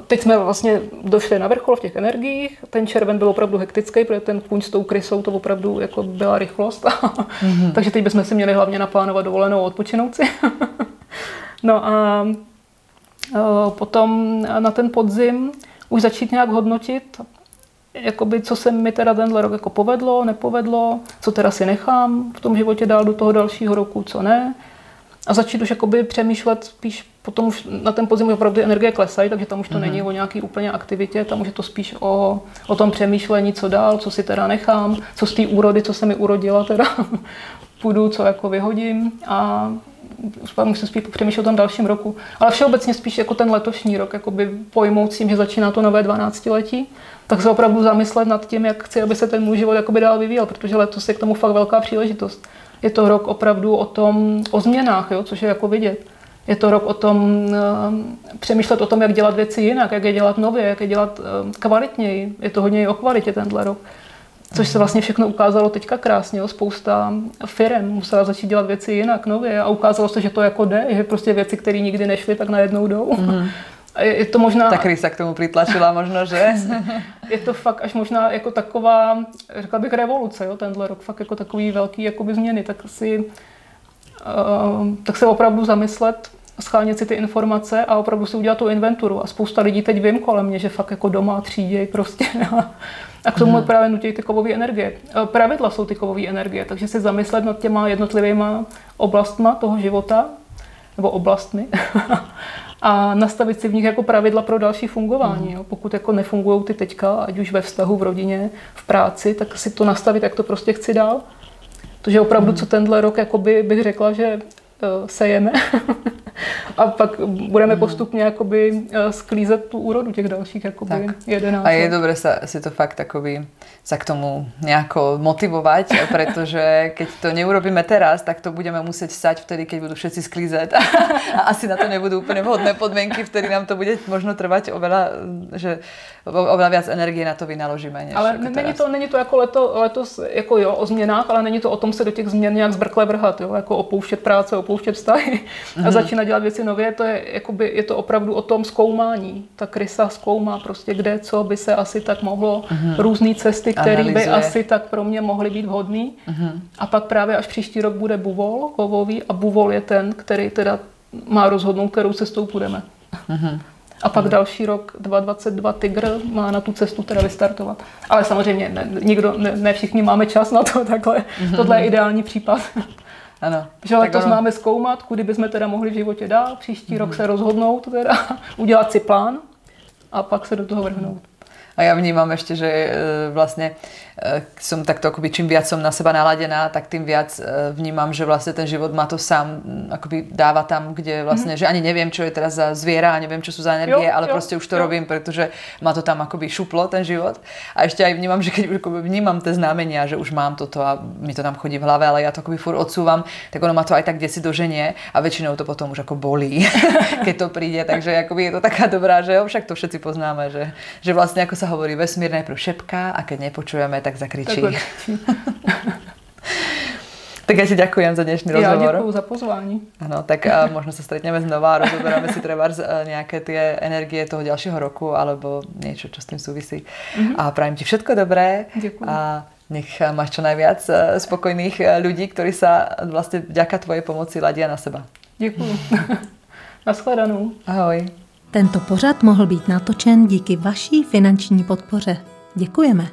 Teď jsme vlastně došli na vrchol v těch energiích. Ten červen byl opravdu hektický, protože ten kůň s tou krysou to opravdu jako byla rychlost. Mm-hmm. Takže teď bychom si měli hlavně naplánovat dovolenou odpočinout si. no a potom na ten podzim už začít nějak hodnotit, jakoby, co se mi teda tenhle rok jako povedlo, nepovedlo, co teda si nechám v tom životě dál do toho dalšího roku, co ne a začít už jakoby přemýšlet spíš potom už na ten podzim opravdu energie klesají, takže tam už to mm-hmm. není o nějaký úplně aktivitě, tam už je to spíš o, o tom přemýšlení, co dál, co si teda nechám, co z té úrody, co se mi urodila teda, půjdu, co jako vyhodím a musím spíš přemýšlet o tom dalším roku. Ale všeobecně spíš jako ten letošní rok, jakoby pojmout tím, že začíná to nové 12 letí, tak se opravdu zamyslet nad tím, jak chci, aby se ten můj život dál vyvíjel, protože letos je k tomu fakt velká příležitost je to rok opravdu o tom, o změnách, jo, což je jako vidět. Je to rok o tom uh, přemýšlet o tom, jak dělat věci jinak, jak je dělat nově, jak je dělat uh, kvalitněji. Je to hodně i o kvalitě tenhle rok. Což se vlastně všechno ukázalo teďka krásně. Jo. Spousta firm musela začít dělat věci jinak, nově a ukázalo se, že to jako jde, že prostě věci, které nikdy nešly, tak najednou jdou. Mm-hmm. Je to možná... Tak Rysa k tomu přitlačila možno, že? je to fakt až možná jako taková, řekla bych revoluce, jo, tenhle rok, fakt jako takový velký jakoby změny, tak si, uh, tak se opravdu zamyslet, schánit si ty informace a opravdu si udělat tu inventuru. A spousta lidí teď vím kolem mě, že fakt jako doma třídějí prostě. A k tomu hmm. právě nutí ty kovové energie. Eh, pravidla jsou ty kovové energie, takže si zamyslet nad těma jednotlivými oblastma toho života, nebo oblastmi, a nastavit si v nich jako pravidla pro další fungování. Jo. Pokud jako nefungují ty teďka, ať už ve vztahu, v rodině, v práci, tak si to nastavit, jak to prostě chci dál. Protože opravdu, co tenhle rok, jakoby bych řekla, že sejeme a pak budeme hmm. postupně jakoby eh, sklízet tu úrodu těch dalších jakoby tak. 11 A je dobré sa, si to fakt akoby sa k tomu nejako motivovať, pretože keď to neurobíme teraz, tak to budeme musieť stať vtedy, keď budú všetci sklízet a asi na to nebudú úplne vhodné podmienky, vtedy nám to bude možno trvať oveľa, že oveľa viac energie na to vynaložíme. Než ale jako není, to, není to jako leto, letos jako jo, o změnách, ale není to o tom se do těch změn nějak zbrkle vrhat, jo, jako opouštět práce, opouštět vztahy mm-hmm. a mhm. začínat dělat věci nově, to je, jakoby, je to opravdu o tom zkoumání. Ta krysa zkoumá prostě kde, co by se asi tak mohlo, mm-hmm. různé cesty, které by asi tak pro mě mohly být vhodné. Mm-hmm. A pak právě až příští rok bude Buvol, kovový, a Buvol je ten, který teda má rozhodnout, kterou cestou půjdeme. Mm-hmm. A pak další rok 2022 Tigr má na tu cestu teda vystartovat. Ale samozřejmě ne, nikdo, ne, ne všichni máme čas na to takhle. Mm-hmm. Tohle je ideální případ. Ano. Že letos ono... máme zkoumat, kudy bychom teda mohli v životě dál, příští mm-hmm. rok se rozhodnout teda, udělat si plán a pak se do toho vrhnout. A ja vnímam ešte, že e, vlastne e, som takto akoby čím viac som na seba naladená, tak tým viac e, vnímam, že vlastne ten život ma to sám akoby dáva tam, kde vlastne, mm-hmm. že ani neviem, čo je teraz za zviera a neviem, čo sú za energie, jo, ale jo, proste už to jo. robím, pretože ma to tam akoby šuplo, ten život. A ešte aj vnímam, že keď akoby vnímam tie znamenia, že už mám toto a mi to tam chodí v hlave, ale ja to akoby fur odsúvam, tak ono ma to aj tak kde si doženie a väčšinou to potom už ako bolí, keď to príde. Takže akoby je to taká dobrá, že jo, však to všetci poznáme, že, že vlastne ako sa sa hovorí, vesmír najprv šepká a keď nepočujeme, tak zakričí. Tak, tak ja ti ďakujem za dnešný ja rozhovor. Ja za pozvání. Ano, tak a možno sa stretneme znova a rozoberáme si treba nejaké tie energie toho ďalšieho roku alebo niečo, čo s tým súvisí. Mm-hmm. A prajem ti všetko dobré. Ďakujem. A nech máš čo najviac spokojných ľudí, ktorí sa vlastne vďaka tvojej pomoci ladia na seba. Děkuji. Naschledanou. Ahoj. Tento pořad mohl být natočen díky vaší finanční podpoře. Děkujeme.